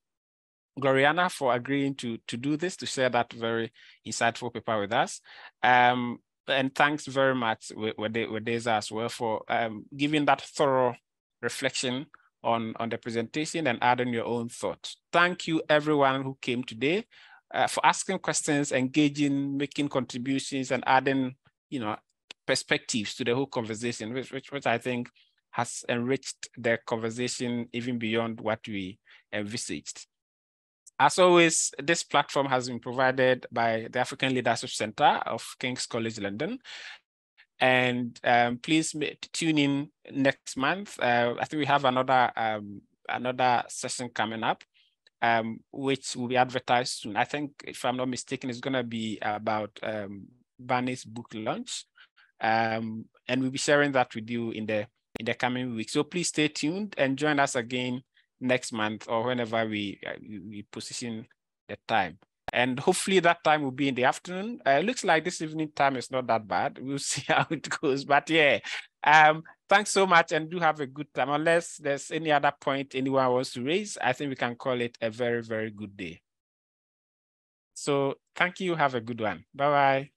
Gloriana, for agreeing to, to do this, to share that very insightful paper with us. Um, and thanks very much, with Wadeza, as well, for um, giving that thorough reflection on, on the presentation and adding your own thoughts. Thank you everyone who came today uh, for asking questions, engaging, making contributions and adding, you know, perspectives to the whole conversation, which, which, which I think has enriched the conversation even beyond what we envisaged. As always, this platform has been provided by the African Leadership Center of King's College London. And um, please tune in next month. Uh, I think we have another um, another session coming up, um, which will be advertised soon. I think, if I'm not mistaken, it's going to be about um, Barney's book launch, um, and we'll be sharing that with you in the in the coming weeks. So please stay tuned and join us again next month or whenever we uh, we position the time and hopefully that time will be in the afternoon. Uh, it looks like this evening time is not that bad. We'll see how it goes. But yeah, um, thanks so much and do have a good time. Unless there's any other point anyone wants to raise, I think we can call it a very, very good day. So thank you. Have a good one. Bye-bye.